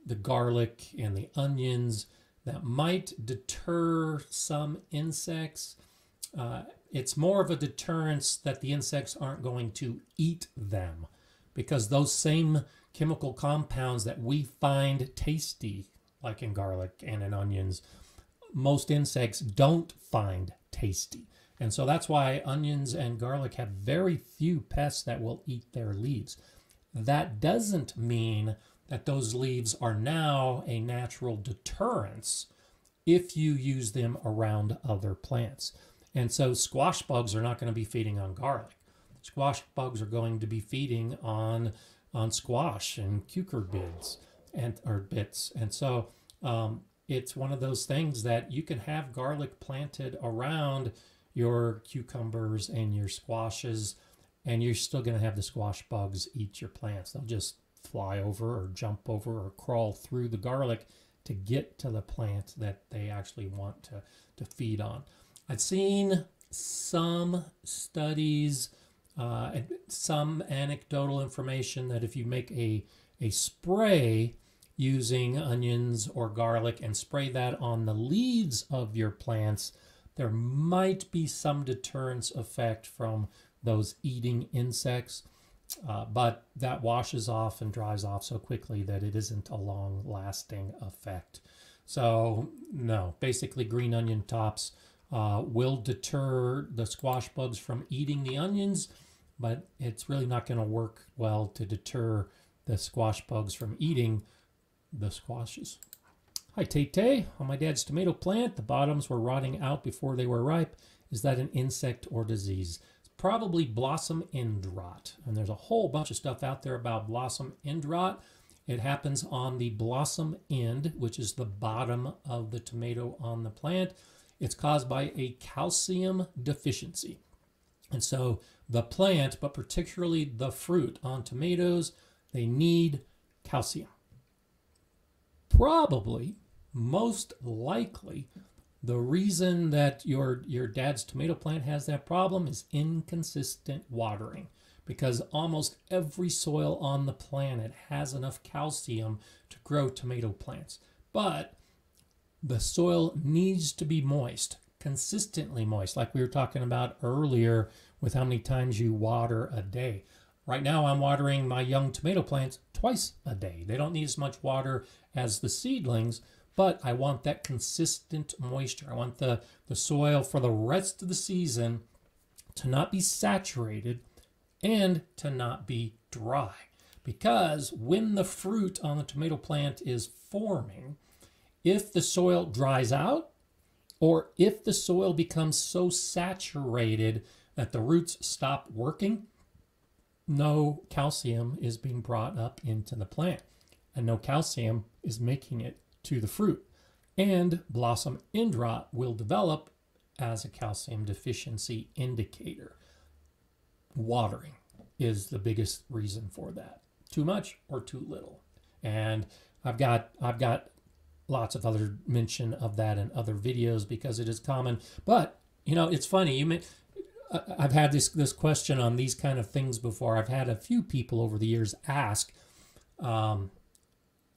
the garlic and the onions that might deter some insects. Uh, it's more of a deterrence that the insects aren't going to eat them because those same chemical compounds that we find tasty, like in garlic and in onions, most insects don't find tasty. And so that's why onions and garlic have very few pests that will eat their leaves. That doesn't mean that those leaves are now a natural deterrence if you use them around other plants. And so squash bugs are not going to be feeding on garlic. Squash bugs are going to be feeding on on squash and cucurbits and or bits. And so um, it's one of those things that you can have garlic planted around your cucumbers and your squashes, and you're still going to have the squash bugs eat your plants. They'll just fly over or jump over or crawl through the garlic to get to the plant that they actually want to, to feed on. I've seen some studies, uh, some anecdotal information that if you make a, a spray using onions or garlic and spray that on the leaves of your plants, there might be some deterrence effect from those eating insects, uh, but that washes off and dries off so quickly that it isn't a long lasting effect. So, no, basically, green onion tops uh, will deter the squash bugs from eating the onions, but it's really not going to work well to deter the squash bugs from eating the squashes. Hi, Tay On my dad's tomato plant, the bottoms were rotting out before they were ripe. Is that an insect or disease? It's probably blossom end rot. And there's a whole bunch of stuff out there about blossom end rot. It happens on the blossom end, which is the bottom of the tomato on the plant. It's caused by a calcium deficiency. And so the plant, but particularly the fruit on tomatoes, they need calcium. Probably, most likely, the reason that your your dad's tomato plant has that problem is inconsistent watering because almost every soil on the planet has enough calcium to grow tomato plants. But the soil needs to be moist, consistently moist, like we were talking about earlier with how many times you water a day. Right now, I'm watering my young tomato plants twice a day. They don't need as much water as the seedlings, but I want that consistent moisture. I want the, the soil for the rest of the season to not be saturated and to not be dry. Because when the fruit on the tomato plant is forming, if the soil dries out or if the soil becomes so saturated that the roots stop working, no calcium is being brought up into the plant and no calcium is making it to the fruit. And blossom end rot will develop as a calcium deficiency indicator watering is the biggest reason for that. Too much or too little. And I've got I've got lots of other mention of that in other videos because it is common. But you know, it's funny. You may, I've had this this question on these kind of things before. I've had a few people over the years ask. Um,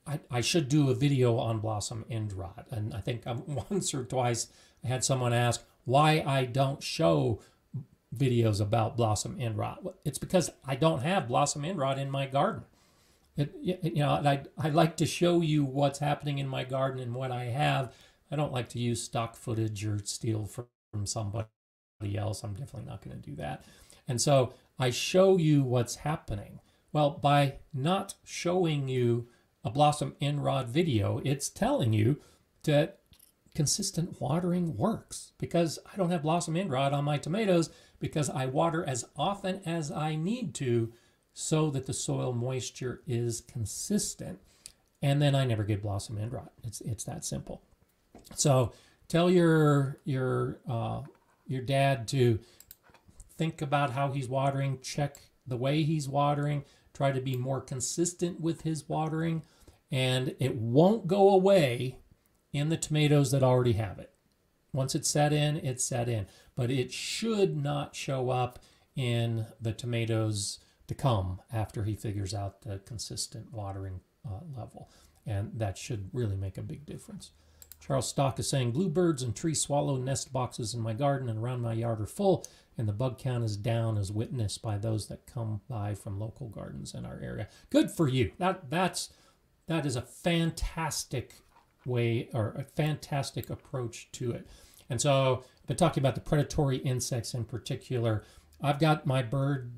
I, I should do a video on blossom end rot, and I think (laughs) once or twice I had someone ask why I don't show videos about blossom end rot. It's because I don't have blossom end rot in my garden. It, you know, I, I like to show you what's happening in my garden and what I have. I don't like to use stock footage or steal from, from somebody else. I'm definitely not going to do that. And so I show you what's happening. Well, by not showing you a blossom end rot video, it's telling you that consistent watering works because I don't have blossom end rot on my tomatoes because I water as often as I need to so that the soil moisture is consistent. And then I never get blossom end rot. It's, it's that simple. So tell your, your, uh, your dad to think about how he's watering, check the way he's watering, try to be more consistent with his watering, and it won't go away in the tomatoes that already have it. Once it's set in, it's set in. But it should not show up in the tomatoes to come after he figures out the consistent watering uh, level. And that should really make a big difference. Charles Stock is saying, bluebirds and tree swallow nest boxes in my garden and around my yard are full, and the bug count is down as witnessed by those that come by from local gardens in our area. Good for you. That that's that is a fantastic way or a fantastic approach to it. And so I've been talking about the predatory insects in particular. I've got my bird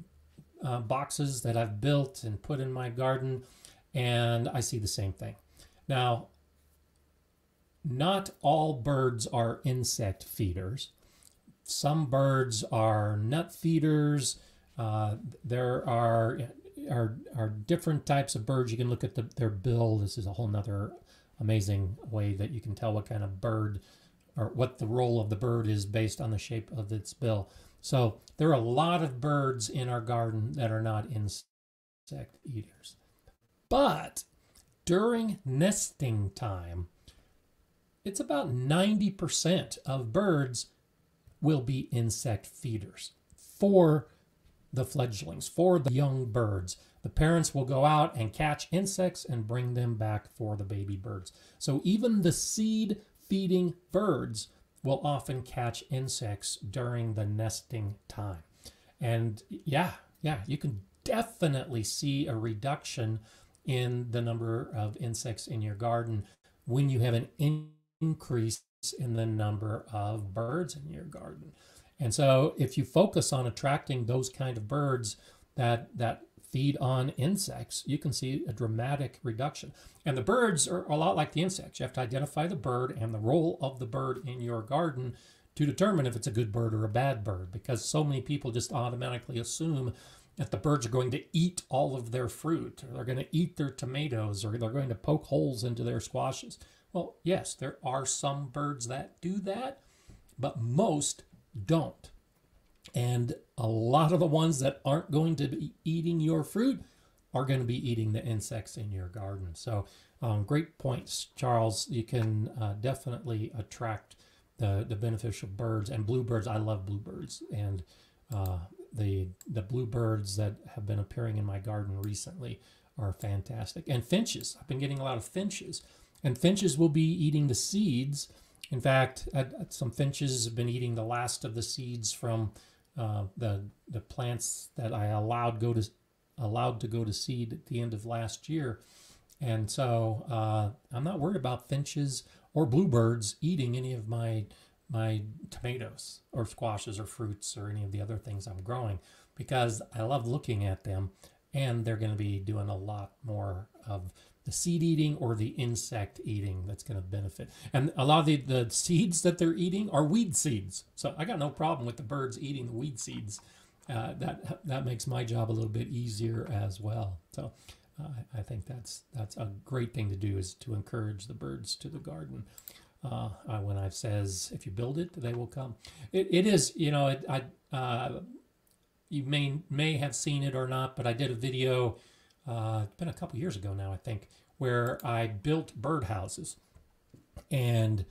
uh, boxes that I've built and put in my garden, and I see the same thing. Now, not all birds are insect feeders. Some birds are nut feeders. Uh, there are, are are different types of birds. You can look at the, their bill. This is a whole nother amazing way that you can tell what kind of bird or what the role of the bird is based on the shape of its bill. So there are a lot of birds in our garden that are not insect eaters. But during nesting time, it's about 90% of birds will be insect feeders for the fledglings, for the young birds. The parents will go out and catch insects and bring them back for the baby birds. So even the seed feeding birds will often catch insects during the nesting time. And yeah, yeah, you can definitely see a reduction in the number of insects in your garden when you have an increase in the number of birds in your garden. And so if you focus on attracting those kind of birds that that feed on insects, you can see a dramatic reduction. And the birds are a lot like the insects. You have to identify the bird and the role of the bird in your garden to determine if it's a good bird or a bad bird because so many people just automatically assume that the birds are going to eat all of their fruit or they're going to eat their tomatoes or they're going to poke holes into their squashes. Well, yes, there are some birds that do that, but most don't. And a lot of the ones that aren't going to be eating your fruit are going to be eating the insects in your garden. So, um, great points, Charles. You can uh, definitely attract the, the beneficial birds and bluebirds. I love bluebirds and uh, the the bluebirds that have been appearing in my garden recently are fantastic. And finches. I've been getting a lot of finches, and finches will be eating the seeds. In fact, some finches have been eating the last of the seeds from uh, the the plants that I allowed go to allowed to go to seed at the end of last year. And so uh, I'm not worried about finches or bluebirds eating any of my my tomatoes or squashes or fruits or any of the other things I'm growing because I love looking at them and they're going to be doing a lot more of the seed eating or the insect eating that's going to benefit. And a lot of the, the seeds that they're eating are weed seeds. So I got no problem with the birds eating the weed seeds. Uh, that that makes my job a little bit easier as well. So uh, I think that's that's a great thing to do is to encourage the birds to the garden. Uh, when I says if you build it, they will come. It, it is you know it, I uh, you may may have seen it or not, but I did a video. Uh, it's been a couple years ago now, I think, where I built birdhouses, and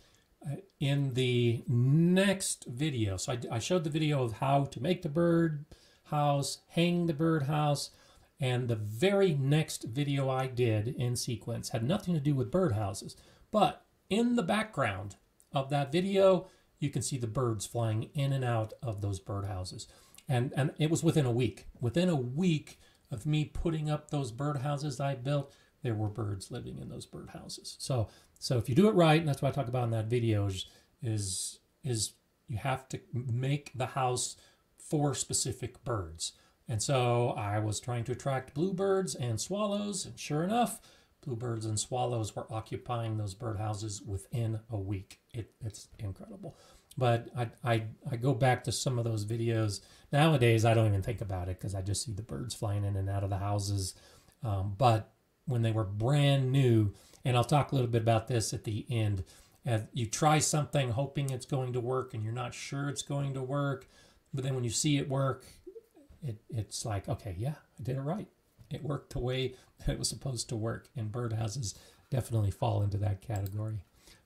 uh, in the next video, so I, I showed the video of how to make the bird house, hang the bird house, and the very next video I did in sequence had nothing to do with birdhouses, but in the background of that video, you can see the birds flying in and out of those birdhouses. And, and it was within a week. Within a week of me putting up those birdhouses I built, there were birds living in those birdhouses. So so if you do it right, and that's what I talk about in that video, is is, is you have to make the house for specific birds. And so I was trying to attract bluebirds and swallows, and sure enough, bluebirds and swallows were occupying those birdhouses within a week. It, it's incredible. But I, I, I go back to some of those videos. Nowadays, I don't even think about it because I just see the birds flying in and out of the houses. Um, but when they were brand new, and I'll talk a little bit about this at the end, as you try something hoping it's going to work and you're not sure it's going to work, but then when you see it work, it, it's like, okay, yeah, I did it right. It worked the way (laughs) it was supposed to work. And birdhouses definitely fall into that category.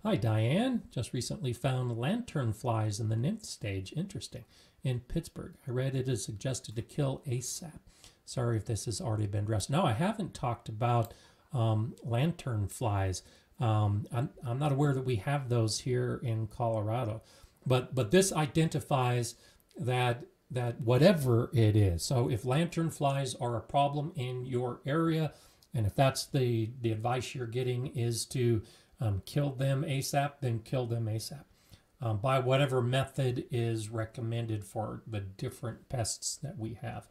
Hi, Diane. Just recently found lantern flies in the nymph stage. Interesting. In Pittsburgh. I read it is suggested to kill ASAP. Sorry if this has already been addressed. No, I haven't talked about um, lantern flies. Um, I'm, I'm not aware that we have those here in Colorado, but but this identifies that that whatever it is. So if lantern flies are a problem in your area, and if that's the the advice you're getting is to um, kill them ASAP, then kill them ASAP. Um, by whatever method is recommended for the different pests that we have.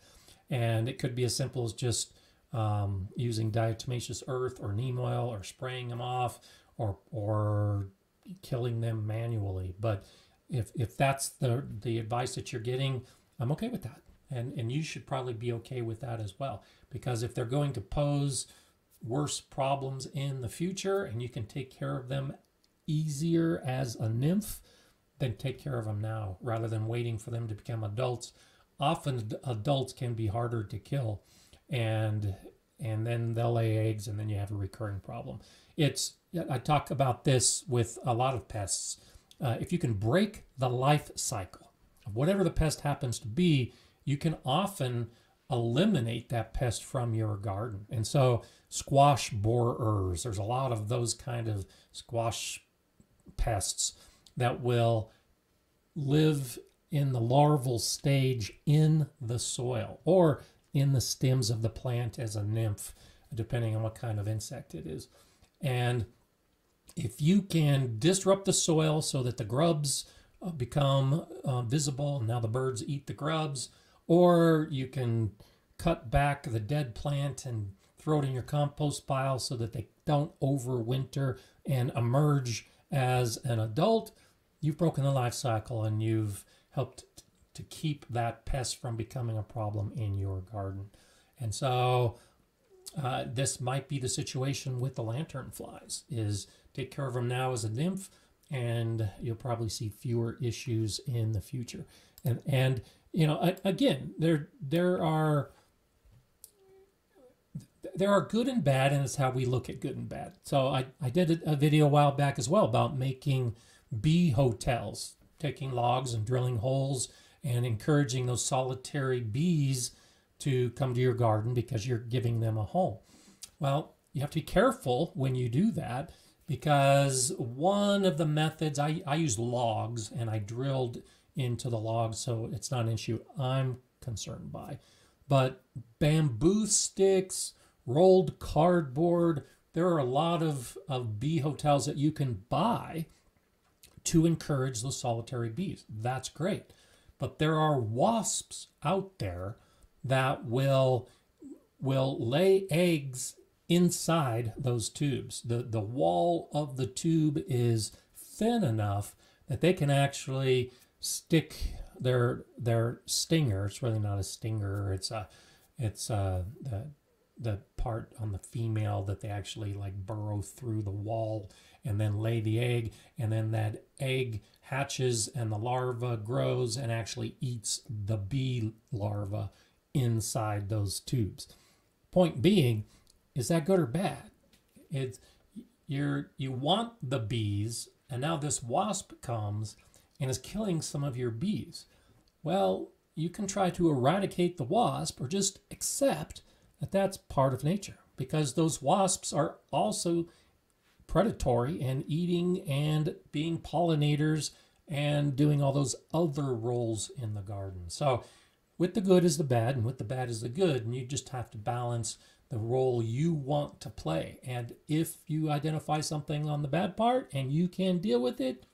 And it could be as simple as just um, using diatomaceous earth or neem oil or spraying them off or, or killing them manually. But if if that's the the advice that you're getting, I'm okay with that. And and you should probably be okay with that as well. Because if they're going to pose worse problems in the future and you can take care of them easier as a nymph, then take care of them now rather than waiting for them to become adults. Often adults can be harder to kill and and then they'll lay eggs and then you have a recurring problem. It's I talk about this with a lot of pests uh, if you can break the life cycle of whatever the pest happens to be, you can often eliminate that pest from your garden. And so, squash borers, there's a lot of those kind of squash pests that will live in the larval stage in the soil or in the stems of the plant as a nymph, depending on what kind of insect it is. And if you can disrupt the soil so that the grubs uh, become uh, visible and now the birds eat the grubs, or you can cut back the dead plant and throw it in your compost pile so that they don't overwinter and emerge as an adult, you've broken the life cycle and you've helped to keep that pest from becoming a problem in your garden. And so uh, this might be the situation with the lantern flies is take care of them now as a nymph and you'll probably see fewer issues in the future and and you know, again, there there are there are good and bad, and it's how we look at good and bad. So I, I did a video a while back as well about making bee hotels, taking logs and drilling holes and encouraging those solitary bees to come to your garden because you're giving them a home. Well, you have to be careful when you do that because one of the methods I, I used logs and I drilled into the log, so it's not an issue I'm concerned by. But bamboo sticks, rolled cardboard, there are a lot of, of bee hotels that you can buy to encourage the solitary bees. That's great. But there are wasps out there that will will lay eggs inside those tubes. The the wall of the tube is thin enough that they can actually stick their their stinger. It's really not a stinger. It's a it's a the the part on the female that they actually like burrow through the wall and then lay the egg and then that egg hatches and the larva grows and actually eats the bee larva inside those tubes. Point being, is that good or bad? It's you're you want the bees, and now this wasp comes and is killing some of your bees. Well, you can try to eradicate the wasp or just accept that that's part of nature because those wasps are also predatory and eating and being pollinators and doing all those other roles in the garden. So, with the good is the bad, and with the bad is the good, and you just have to balance the role you want to play. And if you identify something on the bad part and you can deal with it,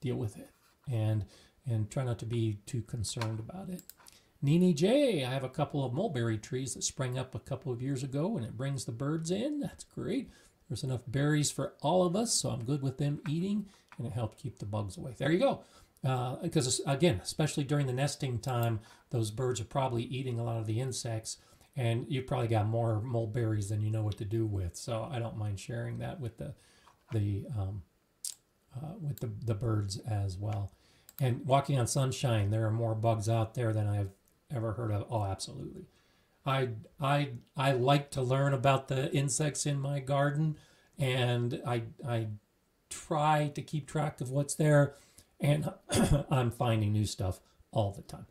deal with it, and and try not to be too concerned about it. Nini J, I have a couple of mulberry trees that sprang up a couple of years ago, and it brings the birds in. That's great. There's enough berries for all of us, so I'm good with them eating, and it helped keep the bugs away. There you go. Because uh, again, especially during the nesting time, those birds are probably eating a lot of the insects, and you've probably got more mulberries than you know what to do with. So I don't mind sharing that with the the um, uh, with the the birds as well. And walking on sunshine, there are more bugs out there than I've ever heard of. Oh, absolutely. I I I like to learn about the insects in my garden, and I I try to keep track of what's there, and (clears throat) I'm finding new stuff all the time,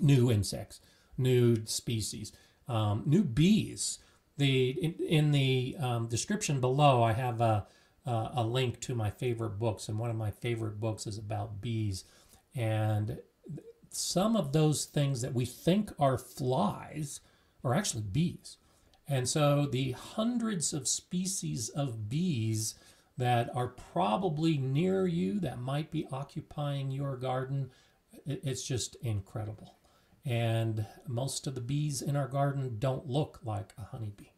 new insects, new species, um, new bees. The in, in the um, description below, I have a Uh, a link to my favorite books, and one of my favorite books is about bees, and some of those things that we think are flies are actually bees. And so the hundreds of species of bees that are probably near you that might be occupying your garden, it's just incredible. And most of the bees in our garden don't look like a honeybee.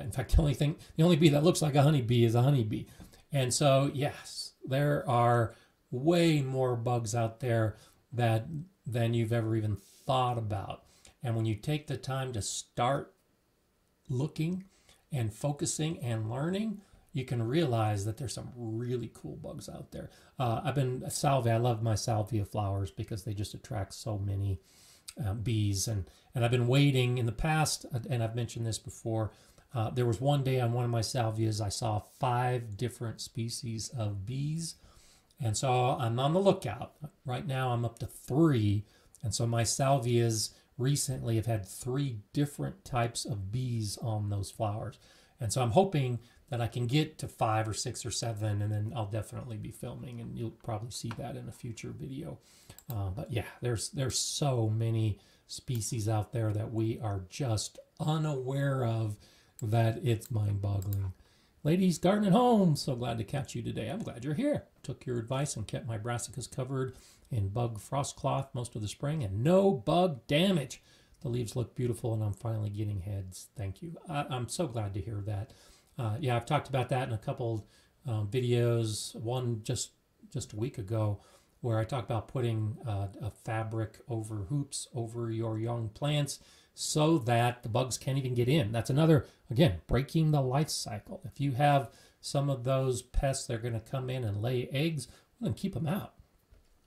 In fact, the only thing, the only bee that looks like a honeybee is a honeybee. And so, yes, there are way more bugs out there that than you've ever even thought about. And when you take the time to start looking and focusing and learning, you can realize that there's some really cool bugs out there. Uh, I've been salvia. I love my salvia flowers because they just attract so many uh, bees. And and I've been waiting in the past, and I've mentioned this before. Uh, there was one day on one of my salvias I saw five different species of bees, and so I'm on the lookout. Right now I'm up to three, and so my salvias recently have had three different types of bees on those flowers. And so I'm hoping that I can get to five or six or seven, and then I'll definitely be filming, and you'll probably see that in a future video. Uh, but yeah, there's there's so many species out there that we are just unaware of that it's mind-boggling. Ladies, garden at home, so glad to catch you today. I'm glad you're here. Took your advice and kept my brassicas covered in bug frost cloth most of the spring and no bug damage. The leaves look beautiful and I'm finally getting heads. Thank you. I, am so glad to hear that. Uh, yeah, I've talked about that in a couple um, videos. One just just a week ago where I talked about putting uh, a fabric over hoops over your young plants so that the bugs can't even get in. That's another, again, breaking the life cycle. If you have some of those pests that are going to come in and lay eggs, well, then keep them out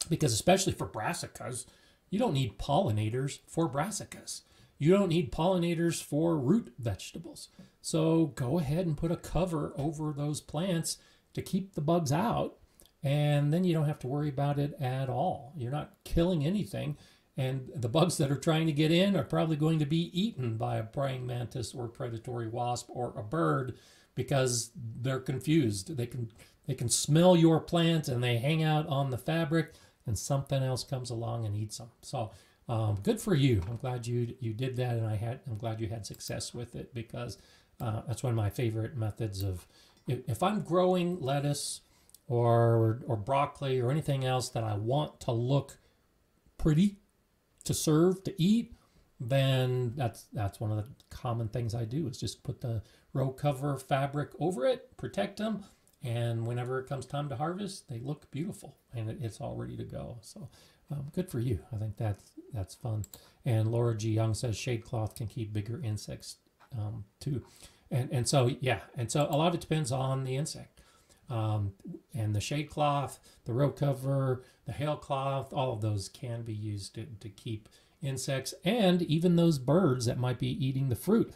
because especially for brassicas, You don't need pollinators for brassicas. You don't need pollinators for root vegetables. So go ahead and put a cover over those plants to keep the bugs out. And then you don't have to worry about it at all. You're not killing anything. And the bugs that are trying to get in are probably going to be eaten by a praying mantis or predatory wasp or a bird because they're confused. They can they can smell your plant and they hang out on the fabric and something else comes along and eats them. So um, good for you. I'm glad you you did that, and I had I'm glad you had success with it because uh, that's one of my favorite methods of if, if I'm growing lettuce or or broccoli or anything else that I want to look pretty to serve to eat, then that's that's one of the common things I do is just put the row cover fabric over it, protect them, and whenever it comes time to harvest, they look beautiful and it, it's all ready to go. So um, good for you. I think that's that's fun. And Laura G Young says shade cloth can keep bigger insects um, too, and and so yeah, and so a lot of it depends on the insect. Um, and the shade cloth, the row cover, the hail cloth, all of those can be used to, to keep insects and even those birds that might be eating the fruit.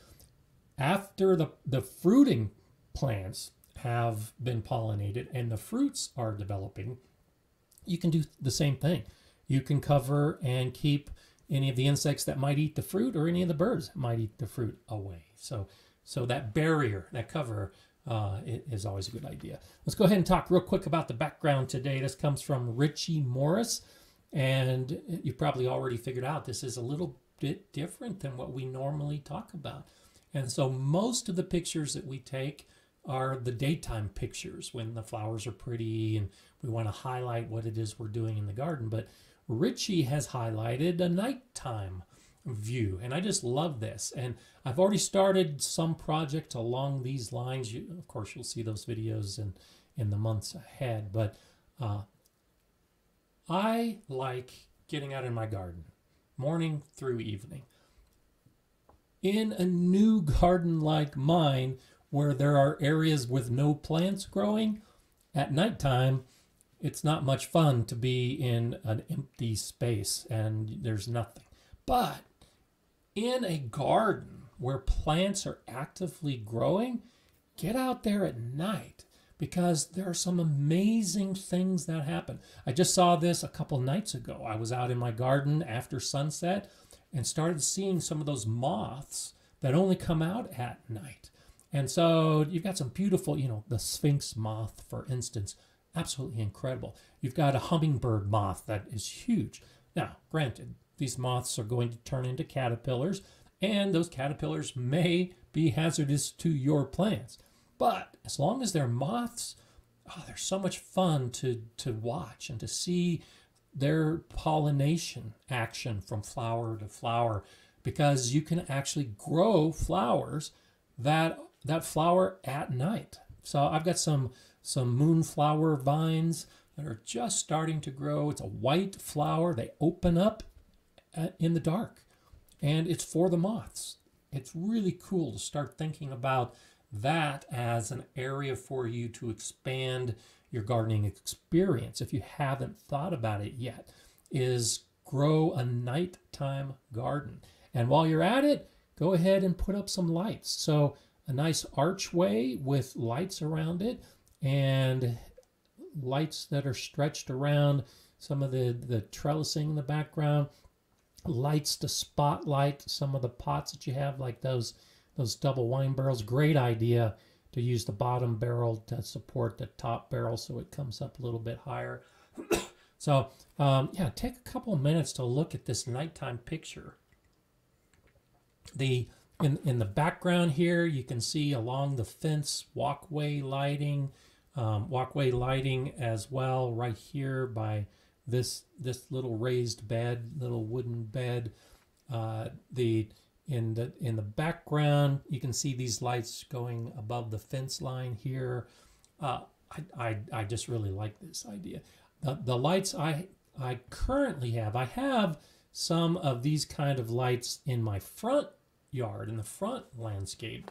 After the, the fruiting plants have been pollinated and the fruits are developing, you can do the same thing. You can cover and keep any of the insects that might eat the fruit or any of the birds that might eat the fruit away. So, so that barrier, that cover, uh, is always a good idea. Let's go ahead and talk real quick about the background today. This comes from Richie Morris, and you probably already figured out this is a little bit different than what we normally talk about. And so most of the pictures that we take are the daytime pictures when the flowers are pretty and we want to highlight what it is we're doing in the garden. But Richie has highlighted a nighttime view. And I just love this. And I've already started some project along these lines. You, of course you'll see those videos in in the months ahead. But uh, I like getting out in my garden morning through evening. In a new garden like mine where there are areas with no plants growing at nighttime it's not much fun to be in an empty space and there's nothing. But in a garden where plants are actively growing, get out there at night because there are some amazing things that happen. I just saw this a couple nights ago. I was out in my garden after sunset and started seeing some of those moths that only come out at night. And so you've got some beautiful, you know, the sphinx moth, for instance, absolutely incredible. You've got a hummingbird moth that is huge. Now, granted, these moths are going to turn into caterpillars, and those caterpillars may be hazardous to your plants. But as long as they're moths, ah, oh, they're so much fun to, to watch and to see their pollination action from flower to flower because you can actually grow flowers that that flower at night. So I've got some some moonflower vines that are just starting to grow. It's a white flower. They open up in the dark. And it's for the moths. It's really cool to start thinking about that as an area for you to expand your gardening experience if you haven't thought about it yet is grow a nighttime garden and while you're at it go ahead and put up some lights so a nice archway with lights around it and lights that are stretched around some of the the trellising in the background lights to spotlight some of the pots that you have, like those those double wine barrels. Great idea to use the bottom barrel to support the top barrel so it comes up a little bit higher. (coughs) so um, yeah, take a couple minutes to look at this nighttime picture. The in, in the background here, you can see along the fence walkway lighting, um, walkway lighting as well right here by this this little raised bed, little wooden bed. Uh, the in the in the background, you can see these lights going above the fence line here. Uh, I, I I just really like this idea. The the lights I I currently have, I have some of these kind of lights in my front yard, in the front landscape.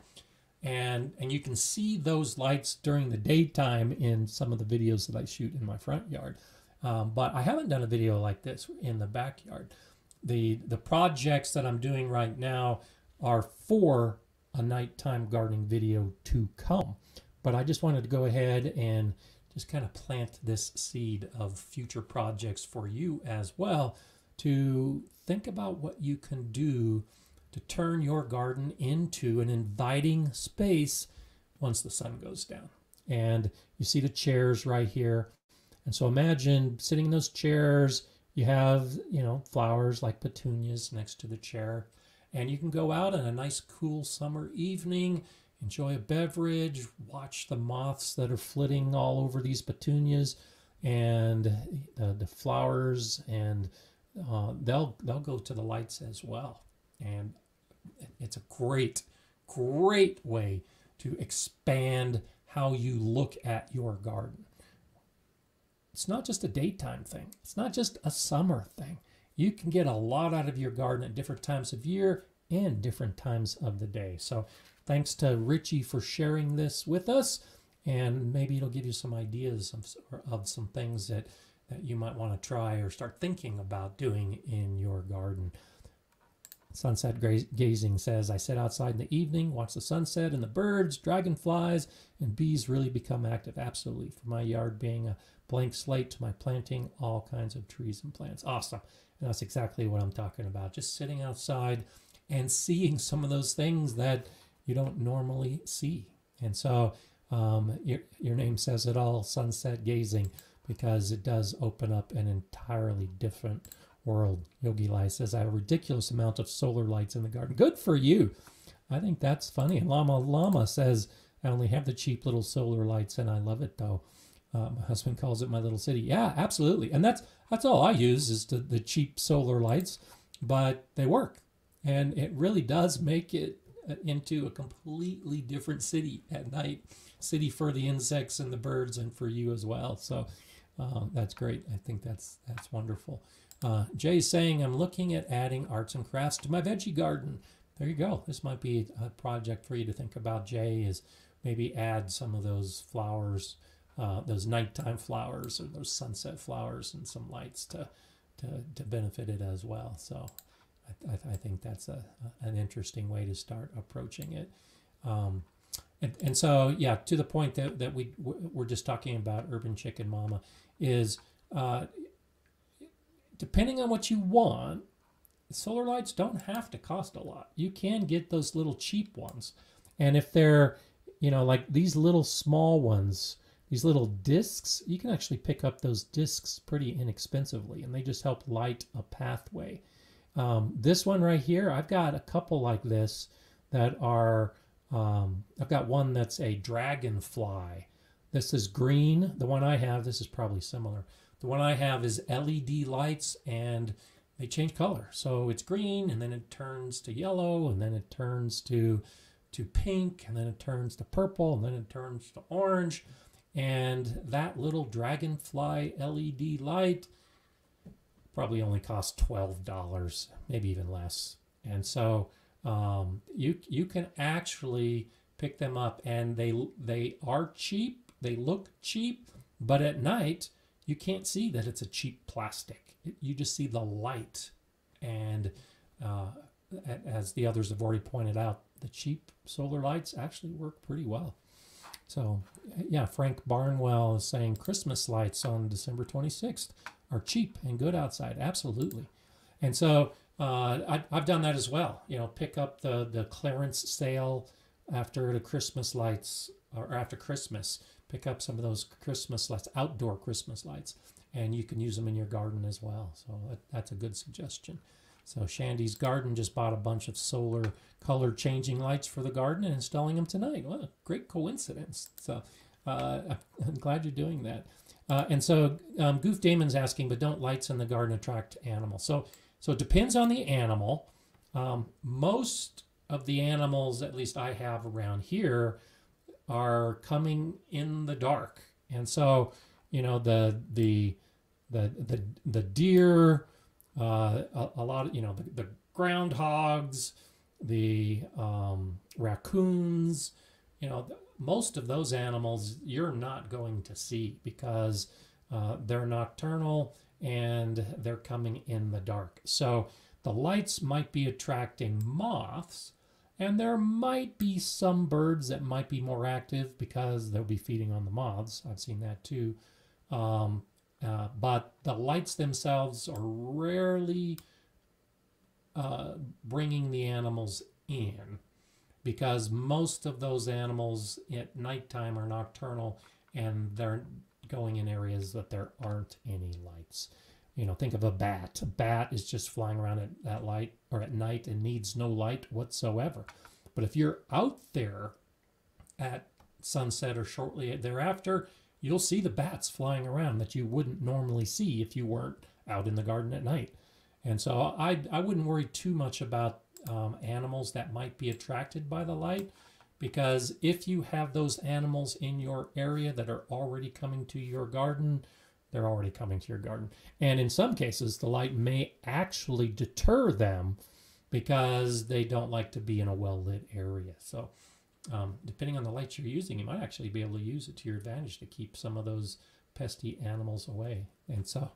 And, and you can see those lights during the daytime in some of the videos that I shoot in my front yard. Um, but I haven't done a video like this in the backyard. the the projects that I'm doing right now are for a nighttime gardening video to come. But I just wanted to go ahead and just kind of plant this seed of future projects for you as well to think about what you can do to turn your garden into an inviting space once the sun goes down. And you see the chairs right here. And so imagine sitting in those chairs, you have, you know, flowers like petunias next to the chair. And you can go out on a nice cool summer evening, enjoy a beverage, watch the moths that are flitting all over these petunias and the, the flowers and uh, they'll they'll go to the lights as well and it's a great great way to expand how you look at your garden it's not just a daytime thing. It's not just a summer thing. You can get a lot out of your garden at different times of year and different times of the day. So thanks to richie for sharing this with us and maybe it'll give you some ideas of, of some things that that you might want to try or start thinking about doing in your garden. Sunset Gazing says, I sit outside in the evening, watch the sunset and the birds, dragonflies, and bees really become active. Absolutely. For my yard being a blank slate to my planting all kinds of trees and plants. Awesome. And that's exactly what I'm talking about. Just sitting outside and seeing some of those things that you don't normally see. And so um, your, your name says it all, sunset gazing because it does open up an entirely different world. Yogi Lai says, I have a ridiculous amount of solar lights in the garden. Good for you. I think that's funny. And Llama Llama says, I only have the cheap little solar lights and I love it though. Uh, my husband calls it my little city. Yeah, absolutely. And that's that's all I use is the, the cheap solar lights, but they work. And it really does make it uh, into a completely different city at night. City for the insects and the birds and for you as well. So uh, that's great. I think that's that's wonderful. Uh, Jay's saying, I'm looking at adding arts and crafts to my veggie garden. There you go. This might be a project for you to think about, Jay, is maybe add some of those flowers, uh, those nighttime flowers or those sunset flowers and some lights to, to, to benefit it as well. So I, I, think that's a, a, an interesting way to start approaching it. Um, and, and so, yeah, to the point that, that we, we're just talking about Urban Chicken Mama is uh, depending on what you want, solar lights don't have to cost a lot. You can get those little cheap ones. And if they're, you know, like these little small ones, these little discs, you can actually pick up those discs pretty inexpensively and they just help light a pathway. Um, this one right here, I've got a couple like this that are um, I've got one that's a dragonfly. This is green. The one I have, this is probably similar. The one I have is LED lights and they change color. So it's green and then it turns to yellow and then it turns to, to pink and then it turns to purple and then it turns to orange. And that little dragonfly LED light probably only costs $12, maybe even less. And so um, you you can actually pick them up and they they are cheap they look cheap but at night you can't see that it's a cheap plastic you just see the light and uh, as the others have already pointed out the cheap solar lights actually work pretty well so yeah frank barnwell is saying christmas lights on december 26th are cheap and good outside absolutely and so uh, I, I've done that as well. You know, pick up the the clearance sale after the Christmas lights or after Christmas. Pick up some of those Christmas lights, outdoor Christmas lights, and you can use them in your garden as well. So that, that's a good suggestion. So Shandy's Garden just bought a bunch of solar color changing lights for the garden and installing them tonight. What a great coincidence. So uh, (laughs) I'm glad you're doing that. Uh, and so um, Goof Damon's asking, but don't lights in the garden attract animals? So so it depends on the animal. Um, most of the animals, at least I have around here, are coming in the dark, and so you know the the the the the deer, uh, a, a, lot of you know the, the groundhogs, the um, raccoons, you know most of those animals you're not going to see because uh, they're nocturnal and they're coming in the dark. So the lights might be attracting moths, and there might be some birds that might be more active because they'll be feeding on the moths. I've seen that too. Um, uh, but the lights themselves are rarely uh, bringing the animals in because most of those animals at nighttime are nocturnal and they're going in areas that there aren't any lights. You know, think of a bat. A bat is just flying around at, at light or at night and needs no light whatsoever. But if you're out there at sunset or shortly thereafter, you'll see the bats flying around that you wouldn't normally see if you weren't out in the garden at night. And so I, I wouldn't worry too much about um, animals that might be attracted by the light because if you have those animals in your area that are already coming to your garden, they're already coming to your garden. And in some cases, the light may actually deter them because they don't like to be in a well lit area. So, um, depending on the lights you're using, you might actually be able to use it to your advantage to keep some of those pesky animals away. And so,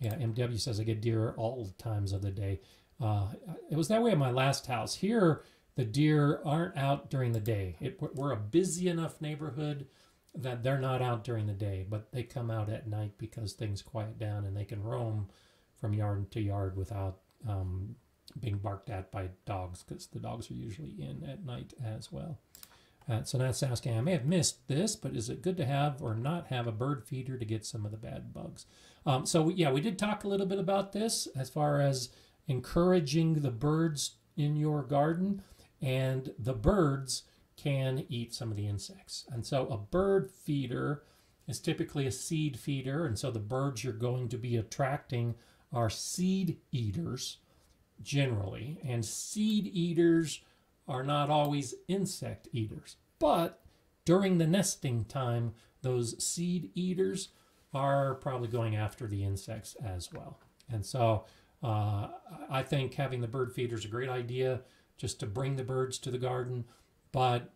yeah, MW says I get deer all times of the day. Uh, it was that way at my last house. Here, the deer aren't out during the day. It, we're a busy enough neighborhood that they're not out during the day, but they come out at night because things quiet down and they can roam from yard to yard without um, being barked at by dogs because the dogs are usually in at night as well. Uh, so that's asking, I may have missed this, but is it good to have or not have a bird feeder to get some of the bad bugs? Um, so yeah, we did talk a little bit about this as far as encouraging the birds in your garden and the birds can eat some of the insects. And so a bird feeder is typically a seed feeder. And so the birds you're going to be attracting are seed eaters generally. And seed eaters are not always insect eaters. But during the nesting time, those seed eaters are probably going after the insects as well. And so uh, I think having the bird feeder is a great idea just to bring the birds to the garden, but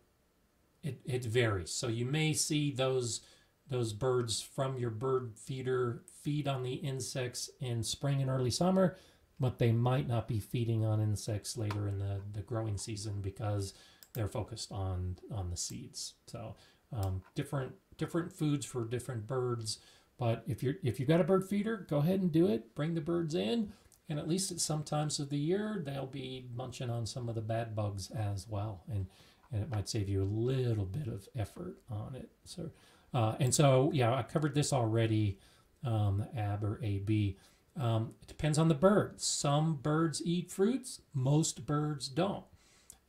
it, it varies. So you may see those those birds from your bird feeder feed on the insects in spring and early summer, but they might not be feeding on insects later in the, the growing season because they're focused on on the seeds. So um, different different foods for different birds. But if you're if you've got a bird feeder, go ahead and do it. Bring the birds in. And at least at some times of the year, they'll be munching on some of the bad bugs as well. And, and it might save you a little bit of effort on it. So, uh, and so, yeah, I covered this already, um, AB or AB. Um, it depends on the bird. Some birds eat fruits, most birds don't.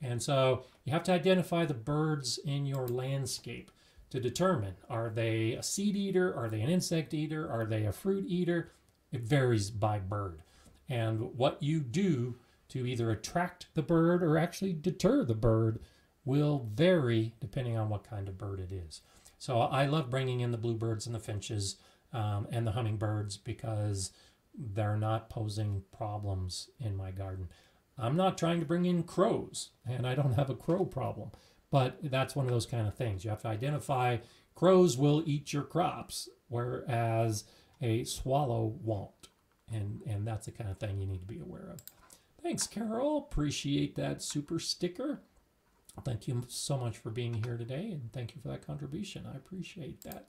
And so you have to identify the birds in your landscape to determine are they a seed eater? Are they an insect eater? Are they a fruit eater? It varies by bird and what you do to either attract the bird or actually deter the bird will vary depending on what kind of bird it is. So I love bringing in the bluebirds and the finches um, and the hummingbirds because they're not posing problems in my garden. I'm not trying to bring in crows, and I don't have a crow problem, but that's one of those kind of things. You have to identify crows will eat your crops, whereas a swallow won't and and that's the kind of thing you need to be aware of. Thanks, Carol. Appreciate that super sticker. Thank you so much for being here today, and thank you for that contribution. I appreciate that.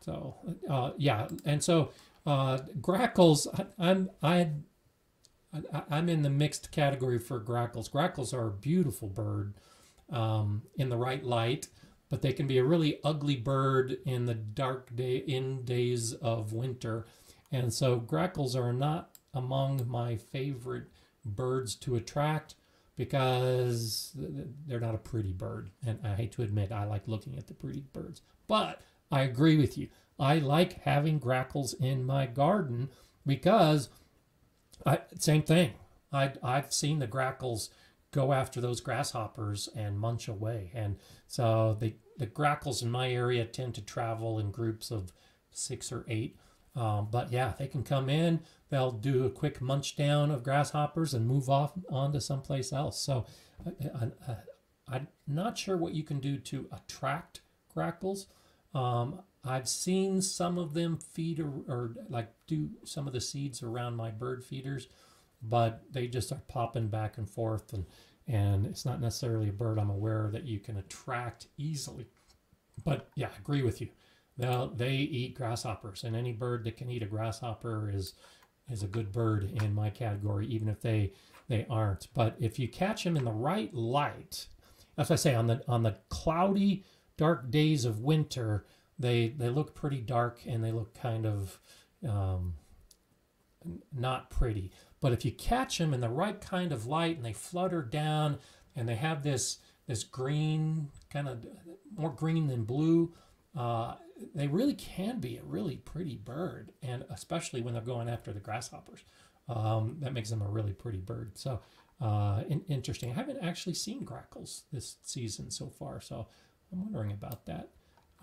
So, uh, yeah, and so uh, grackles, I, I'm I, I'm in the mixed category for grackles. Grackles are a beautiful bird um, in the right light, but they can be a really ugly bird in the dark day in days of winter. And so grackles are not among my favorite birds to attract because they're not a pretty bird. And I hate to admit, I like looking at the pretty birds. But I agree with you. I like having grackles in my garden because I, same thing. I, I've seen the grackles go after those grasshoppers and munch away. And so the, the grackles in my area tend to travel in groups of six or eight. Um, but yeah, they can come in, they'll do a quick munch down of grasshoppers and move off on to someplace else. So uh, uh, I'm not sure what you can do to attract grackles. Um, I've seen some of them feed or, or, like do some of the seeds around my bird feeders, but they just are popping back and forth and and it's not necessarily a bird I'm aware that you can attract easily. But yeah, I agree with you. Now they eat grasshoppers, and any bird that can eat a grasshopper is is a good bird in my category, even if they they aren't. But if you catch them in the right light, as I say, on the on the cloudy, dark days of winter, they they look pretty dark and they look kind of um, not pretty. But if you catch them in the right kind of light and they flutter down and they have this this green kind of more green than blue, uh, they really can be a really pretty bird, and especially when they're going after the grasshoppers, um, that makes them a really pretty bird. So uh, in, interesting. I haven't actually seen grackles this season so far, so I'm wondering about that.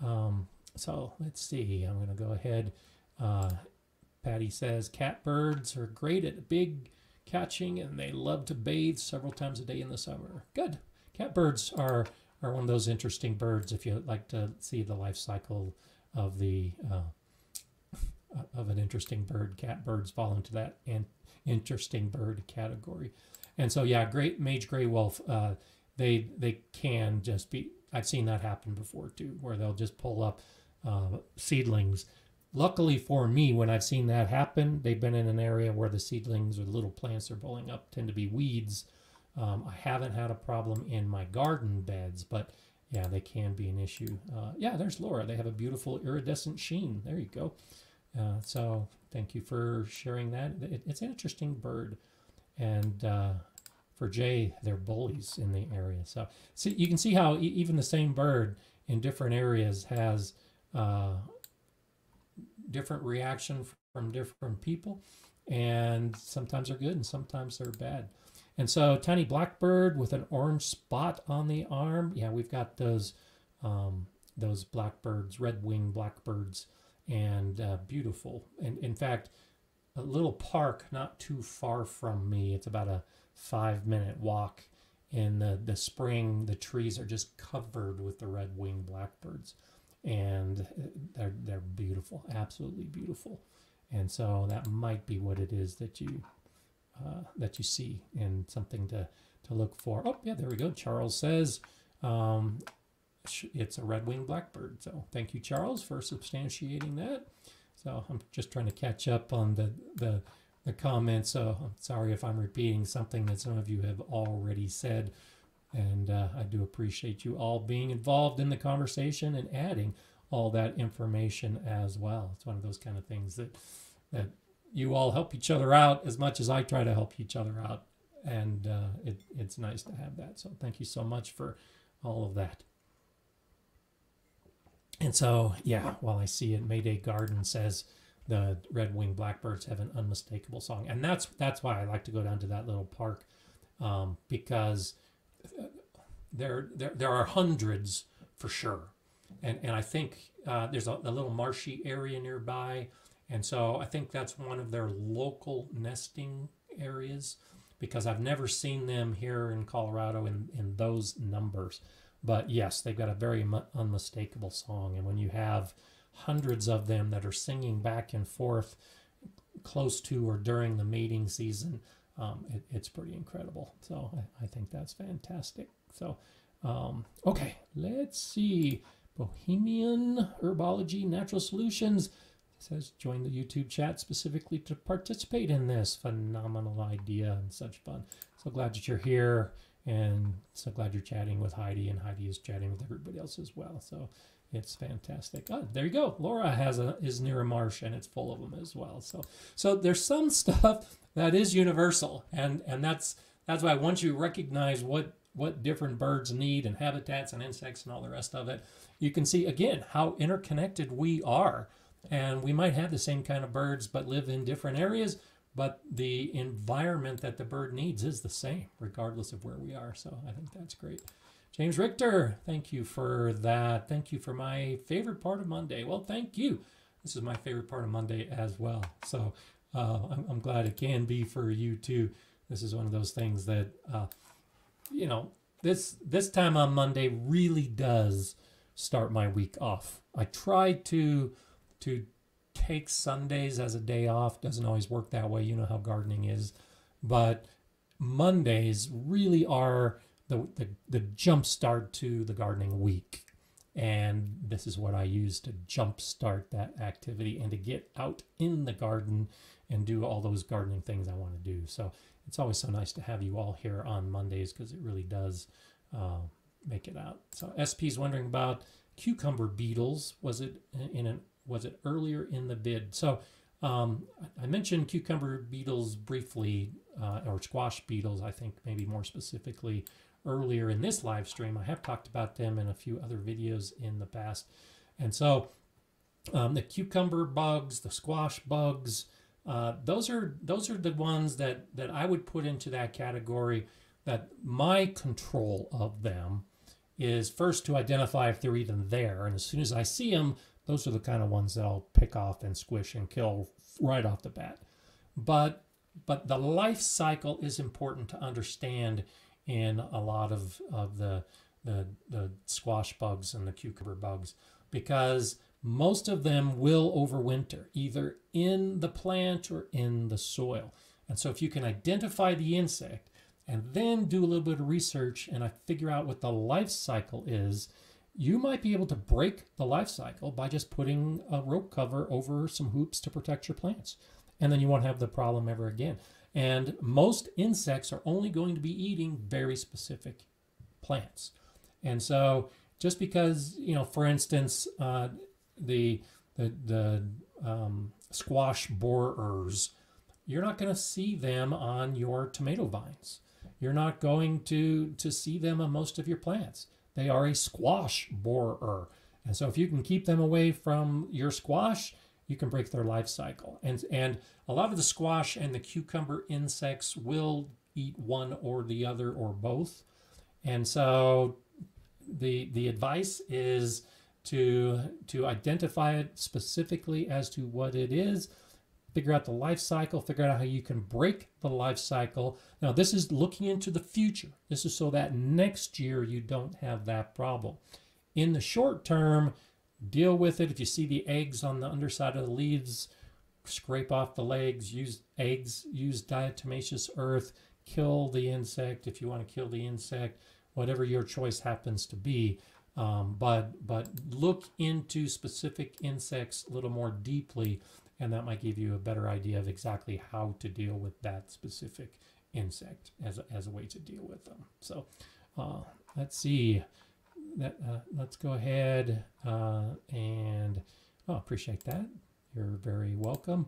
Um, so let's see. I'm going to go ahead. Uh, Patty says catbirds are great at big catching and they love to bathe several times a day in the summer. Good. Catbirds are, are one of those interesting birds if you like to see the life cycle of the uh, of an interesting bird. Catbirds fall into that and interesting bird category. And so yeah, great mage gray wolf. Uh, they they can just be. I've seen that happen before too, where they'll just pull up uh, seedlings Luckily for me, when I've seen that happen, they've been in an area where the seedlings or the little plants are blowing up tend to be weeds. Um, I haven't had a problem in my garden beds, but yeah, they can be an issue. Uh, yeah, there's Laura. They have a beautiful iridescent sheen. There you go. Uh, so thank you for sharing that. It, it's an interesting bird. And uh, for Jay, they're bullies in the area. So see, you can see how e even the same bird in different areas has uh, different reaction from different people, and sometimes they're good and sometimes they're bad. And so, tiny blackbird with an orange spot on the arm. Yeah, we've got those um, those blackbirds, red winged blackbirds, and uh, beautiful. And in fact, a little park not too far from me. It's about a five minute walk. In the, the spring, the trees are just covered with the red winged blackbirds and they're they're beautiful, absolutely beautiful. And so that might be what it is that you uh, that you see and something to to look for. Oh yeah, there we go. Charles says um, it's a red-winged blackbird. So thank you, Charles, for substantiating that. So I'm just trying to catch up on the the the comments. So I'm sorry if I'm repeating something that some of you have already said. And uh, I do appreciate you all being involved in the conversation and adding all that information as well. It's one of those kind of things that that you all help each other out as much as I try to help each other out, and uh, it, it's nice to have that. So thank you so much for all of that. And so, yeah, while I see it, Mayday Garden says the red-winged blackbirds have an unmistakable song, and that's that's why I like to go down to that little park um, because there, there, there are hundreds for sure. And, and I think uh, there's a, a, little marshy area nearby. And so I think that's one of their local nesting areas because I've never seen them here in Colorado in, in those numbers. But yes, they've got a very unmistakable song. And when you have hundreds of them that are singing back and forth close to or during the mating season, um, it, it's pretty incredible. So I, I, think that's fantastic. So, um, okay, let's see. Bohemian Herbology Natural Solutions says join the YouTube chat specifically to participate in this phenomenal idea and such fun. So glad that you're here and so glad you're chatting with Heidi and Heidi is chatting with everybody else as well. So it's fantastic. Oh, there you go. Laura has a is near a marsh and it's full of them as well. So so there's some (laughs) stuff that is universal and and that's that's why once you recognize what what different birds need and habitats and insects and all the rest of it you can see again how interconnected we are and we might have the same kind of birds but live in different areas but the environment that the bird needs is the same regardless of where we are. So i think that's great. James richter thank you for that. Thank you for my favorite part of monday. Well thank you. This is my favorite part of monday as well. So uh, I'm, I'm, glad it can be for you too. This is one of those things that, uh, you know, this this time on Monday really does start my week off. I try to to take Sundays as a day off. Doesn't always work that way. You know how gardening is. but Mondays really are the, the, the jump start to the gardening week. And this is what I use to jump start that activity and to get out in the garden and do all those gardening things I want to do. So it's always so nice to have you all here on Mondays because it really does uh, make it out. So SP is wondering about cucumber beetles. Was it in an was it earlier in the vid? So um, I mentioned cucumber beetles briefly, uh, or squash beetles, I think maybe more specifically earlier in this live stream. I have talked about them in a few other videos in the past. And so um, the cucumber bugs, the squash bugs, uh, those are those are the ones that that I would put into that category. That my control of them is first to identify if they're even there, and as soon as I see them, those are the kind of ones that I'll pick off and squish and kill right off the bat. But but the life cycle is important to understand in a lot of, of the, the, the squash bugs and the cucumber bugs because most of them will overwinter either in the plant or in the soil. And so if you can identify the insect and then do a little bit of research and I figure out what the life cycle is, you might be able to break the life cycle by just putting a row cover over some hoops to protect your plants. And then you won't have the problem ever again. And most insects are only going to be eating very specific plants. And so just because, you know, for instance, uh, the, the, the um, squash borers, you're not going to see them on your tomato vines. You're not going to, to see them on most of your plants. They are a squash borer. And so if you can keep them away from your squash, you can break their life cycle. And, and a lot of the squash and the cucumber insects will eat one or the other or both. And so the, the advice is to, to identify it specifically as to what it is, figure out the life cycle, figure out how you can break the life cycle. Now, this is looking into the future. This is so that next year you don't have that problem. In the short term, deal with it. If you see the eggs on the underside of the leaves, scrape off the legs, use eggs, use diatomaceous earth, kill the insect if you want to kill the insect, whatever your choice happens to be. Um, but but look into specific insects a little more deeply and that might give you a better idea of exactly how to deal with that specific insect as a, as a way to deal with them. So uh, let's see. That, uh, let's go ahead uh, and oh, appreciate that. You're very welcome.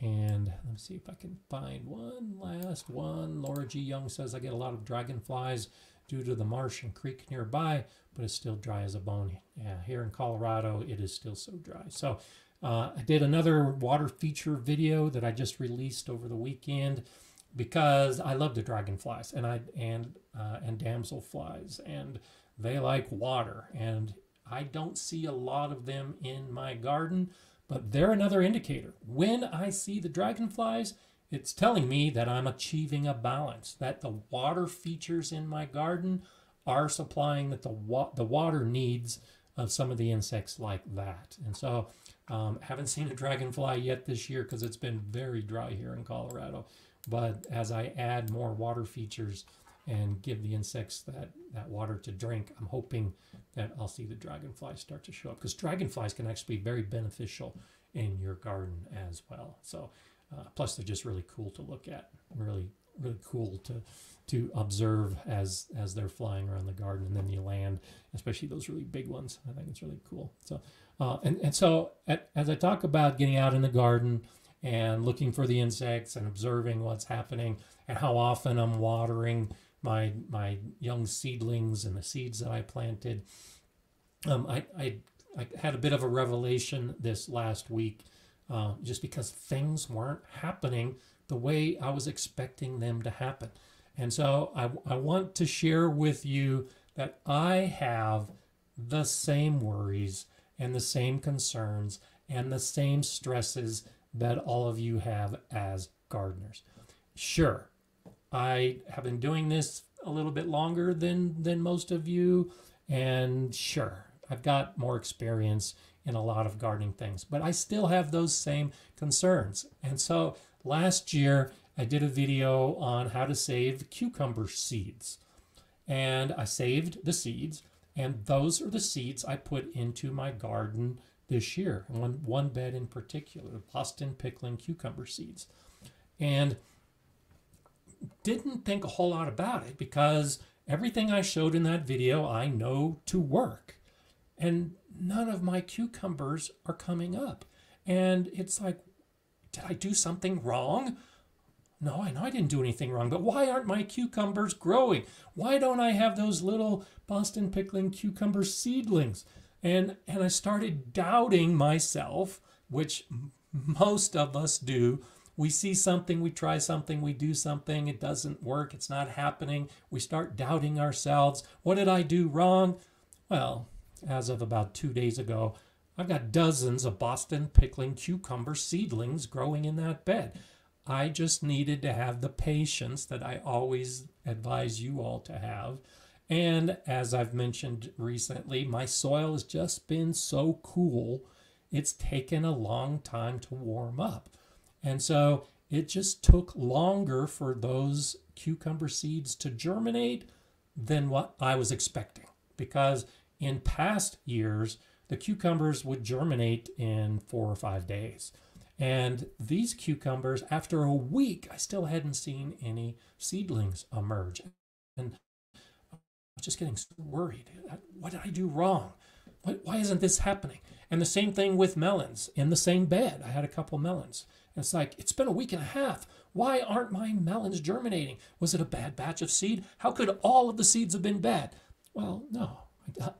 And let me see if I can find one last one. Laura G. Young says, I get a lot of dragonflies due to the marsh and creek nearby, but it's still dry as a bone. Yeah, here in Colorado, it is still so dry. So uh, I did another water feature video that I just released over the weekend because I love the dragonflies and I and uh, and damselflies and they like water and I don't see a lot of them in my garden, but they're another indicator. When I see the dragonflies, it's telling me that I'm achieving a balance, that the water features in my garden are supplying that the wa- the water needs of some of the insects like that. And so um, haven't seen a dragonfly yet this year because it's been very dry here in Colorado. But as I add more water features and give the insects that, that water to drink, I'm hoping that I'll see the dragonflies start to show up because dragonflies can actually be very beneficial in your garden as well. So, uh, plus they're just really cool to look at, really, really cool to to observe as as they're flying around the garden and then you land, especially those really big ones. I think it's really cool. So uh, and, and so at, as I talk about getting out in the garden and looking for the insects and observing what's happening and how often I'm watering my my young seedlings and the seeds that I planted, um, I, I, I had a bit of a revelation this last week uh, just because things weren't happening the way I was expecting them to happen. And so I, I want to share with you that I have the same worries and the same concerns and the same stresses that all of you have as gardeners. Sure, I have been doing this a little bit longer than than most of you and sure, I've got more experience in a lot of gardening things, but I still have those same concerns. And so last year I did a video on how to save cucumber seeds. And I saved the seeds, and those are the seeds I put into my garden this year, one, one bed in particular, Boston pickling cucumber seeds. And didn't think a whole lot about it because everything I showed in that video I know to work. And none of my cucumbers are coming up. And it's like, did I do something wrong? No, I know I didn't do anything wrong, but why aren't my cucumbers growing? Why don't I have those little Boston pickling cucumber seedlings? And and I started doubting myself, which most of us do. We see something, we try something, we do something, it doesn't work, it's not happening. We start doubting ourselves. What did I do wrong? Well, as of about two days ago, I've got dozens of Boston pickling cucumber seedlings growing in that bed. I just needed to have the patience that I always advise you all to have. And as I've mentioned recently, my soil has just been so cool, it's taken a long time to warm up. And so it just took longer for those cucumber seeds to germinate than what I was expecting. Because in past years, the cucumbers would germinate in four or five days. And these cucumbers, after a week, I still hadn't seen any seedlings emerge. And I was just getting so worried. What did I do wrong? Why isn't this happening? And the same thing with melons in the same bed. I had a couple melons. And it's like, it's been a week and a half. Why aren't my melons germinating? Was it a bad batch of seed? How could all of the seeds have been bad? Well, no.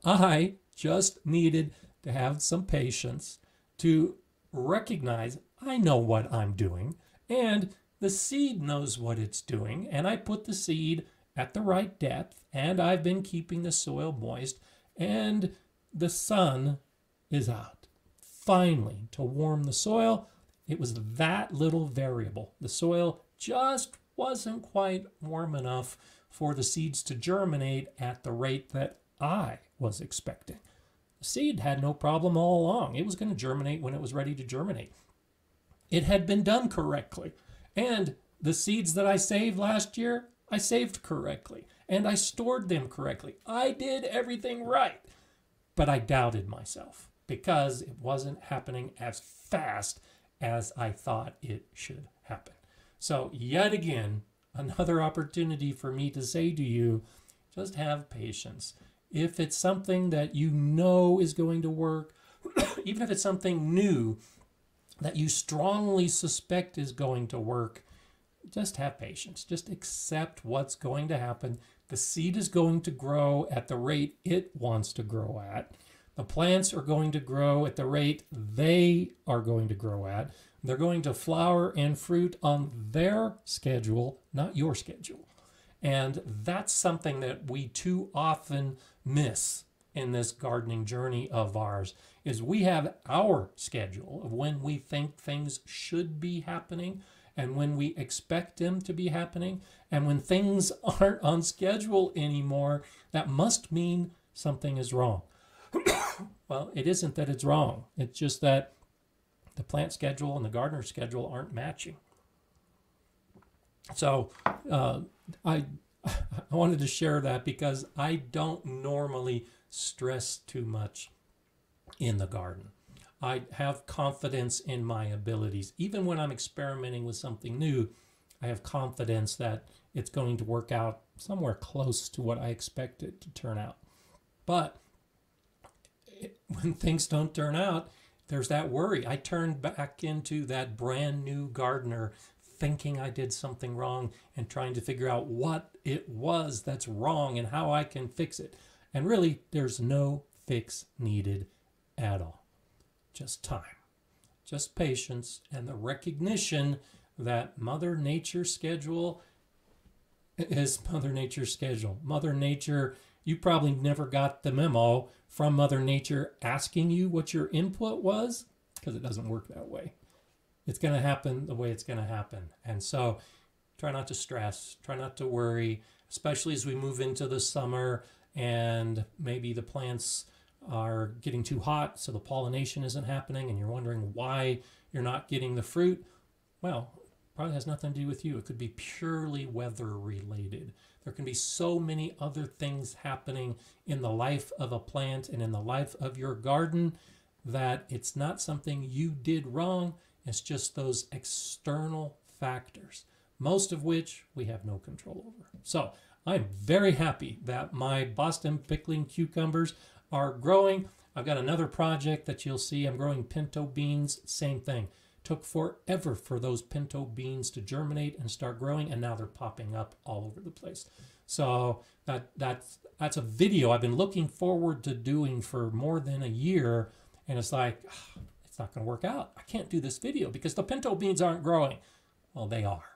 I just needed to have some patience to recognize I know what I'm doing, and the seed knows what it's doing, and I put the seed at the right depth, and I've been keeping the soil moist, and the sun is out. Finally, to warm the soil, it was that little variable. The soil just wasn't quite warm enough for the seeds to germinate at the rate that I was expecting. The seed had no problem all along. It was going to germinate when it was ready to germinate it had been done correctly. And the seeds that I saved last year, I saved correctly. And I stored them correctly. I did everything right. But I doubted myself because it wasn't happening as fast as I thought it should happen. So, yet again, (laughs) another opportunity for me to say to you just have patience. If it's something that you know is going to work, (clears throat) even if it's something new that you strongly suspect is going to work, just have patience. Just accept what's going to happen. The seed is going to grow at the rate it wants to grow at. The plants are going to grow at the rate they are going to grow at. They're going to flower and fruit on their schedule, not your schedule. And that's something that we too often miss in this gardening journey of ours is we have our schedule of when we think things should be happening and when we expect them to be happening. And when things (laughs) aren't on schedule anymore that must mean something is wrong. (coughs) Well it isn't that it's wrong. It's just that the plant schedule and the gardener schedule aren't matching. So uh, I (laughs) I wanted to share that because I don't normally stress too much in the garden. I have confidence in my abilities. Even when I'm experimenting with something new, I have confidence that it's going to work out somewhere close to what I expect it to turn out. But (laughs) when things don't turn out, there's that worry. I turn back into that brand new gardener thinking I did something wrong and trying to figure out what it was that's wrong and how I can fix it. And really, there's no fix needed at all. Just time, just patience, and the recognition that Mother Nature's schedule is Mother Nature's schedule. Mother Nature, you probably never got the memo from Mother Nature asking you what your input was because it doesn't work that way. It's going to happen the way it's going to happen. And so try not to stress, try not to worry, especially as we move into the summer and maybe the plants are getting too hot, so the pollination isn't happening, and you're wondering why you're not getting the fruit. Well, probably has nothing to do with you. It could be purely weather related. There can be so many other things happening in the life of a plant and in the life of your garden that it's not something you did wrong. It's just those external factors, most of which we have no control over. So I'm very happy that my Boston pickling cucumbers are growing. I've got another project that you'll see. I'm growing pinto beans, same thing. Took forever for those pinto beans to germinate and start growing, and now they're popping up all over the place. So that that's that's a video I've been looking forward to doing for more than a year, and it's like ah, it's not going to work out. I can't do this video because the pinto beans aren't growing. Well, they are.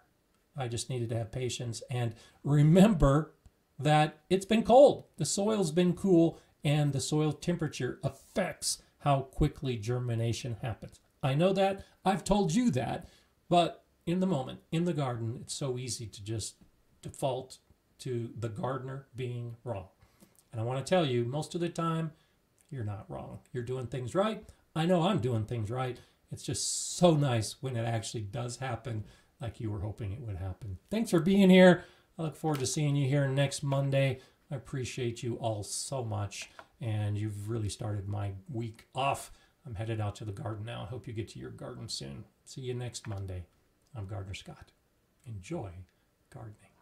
I just needed to have patience and remember that it's been cold. The soil's been cool and the soil temperature affects how quickly germination happens. I know that. I've told you that. But in the moment, in the garden, it's so easy to just default to the gardener being wrong. And I want to tell you, most of the time, you're not wrong. You're doing things right. I know I'm doing things right. It's just so nice when it actually does happen like you were hoping it would happen. Thanks for being here. I look forward to seeing you here next Monday. I appreciate you all so much, and you've really started my week off. I'm headed out to the garden now. I hope you get to your garden soon. See you next Monday. I'm Gardener Scott. Enjoy gardening.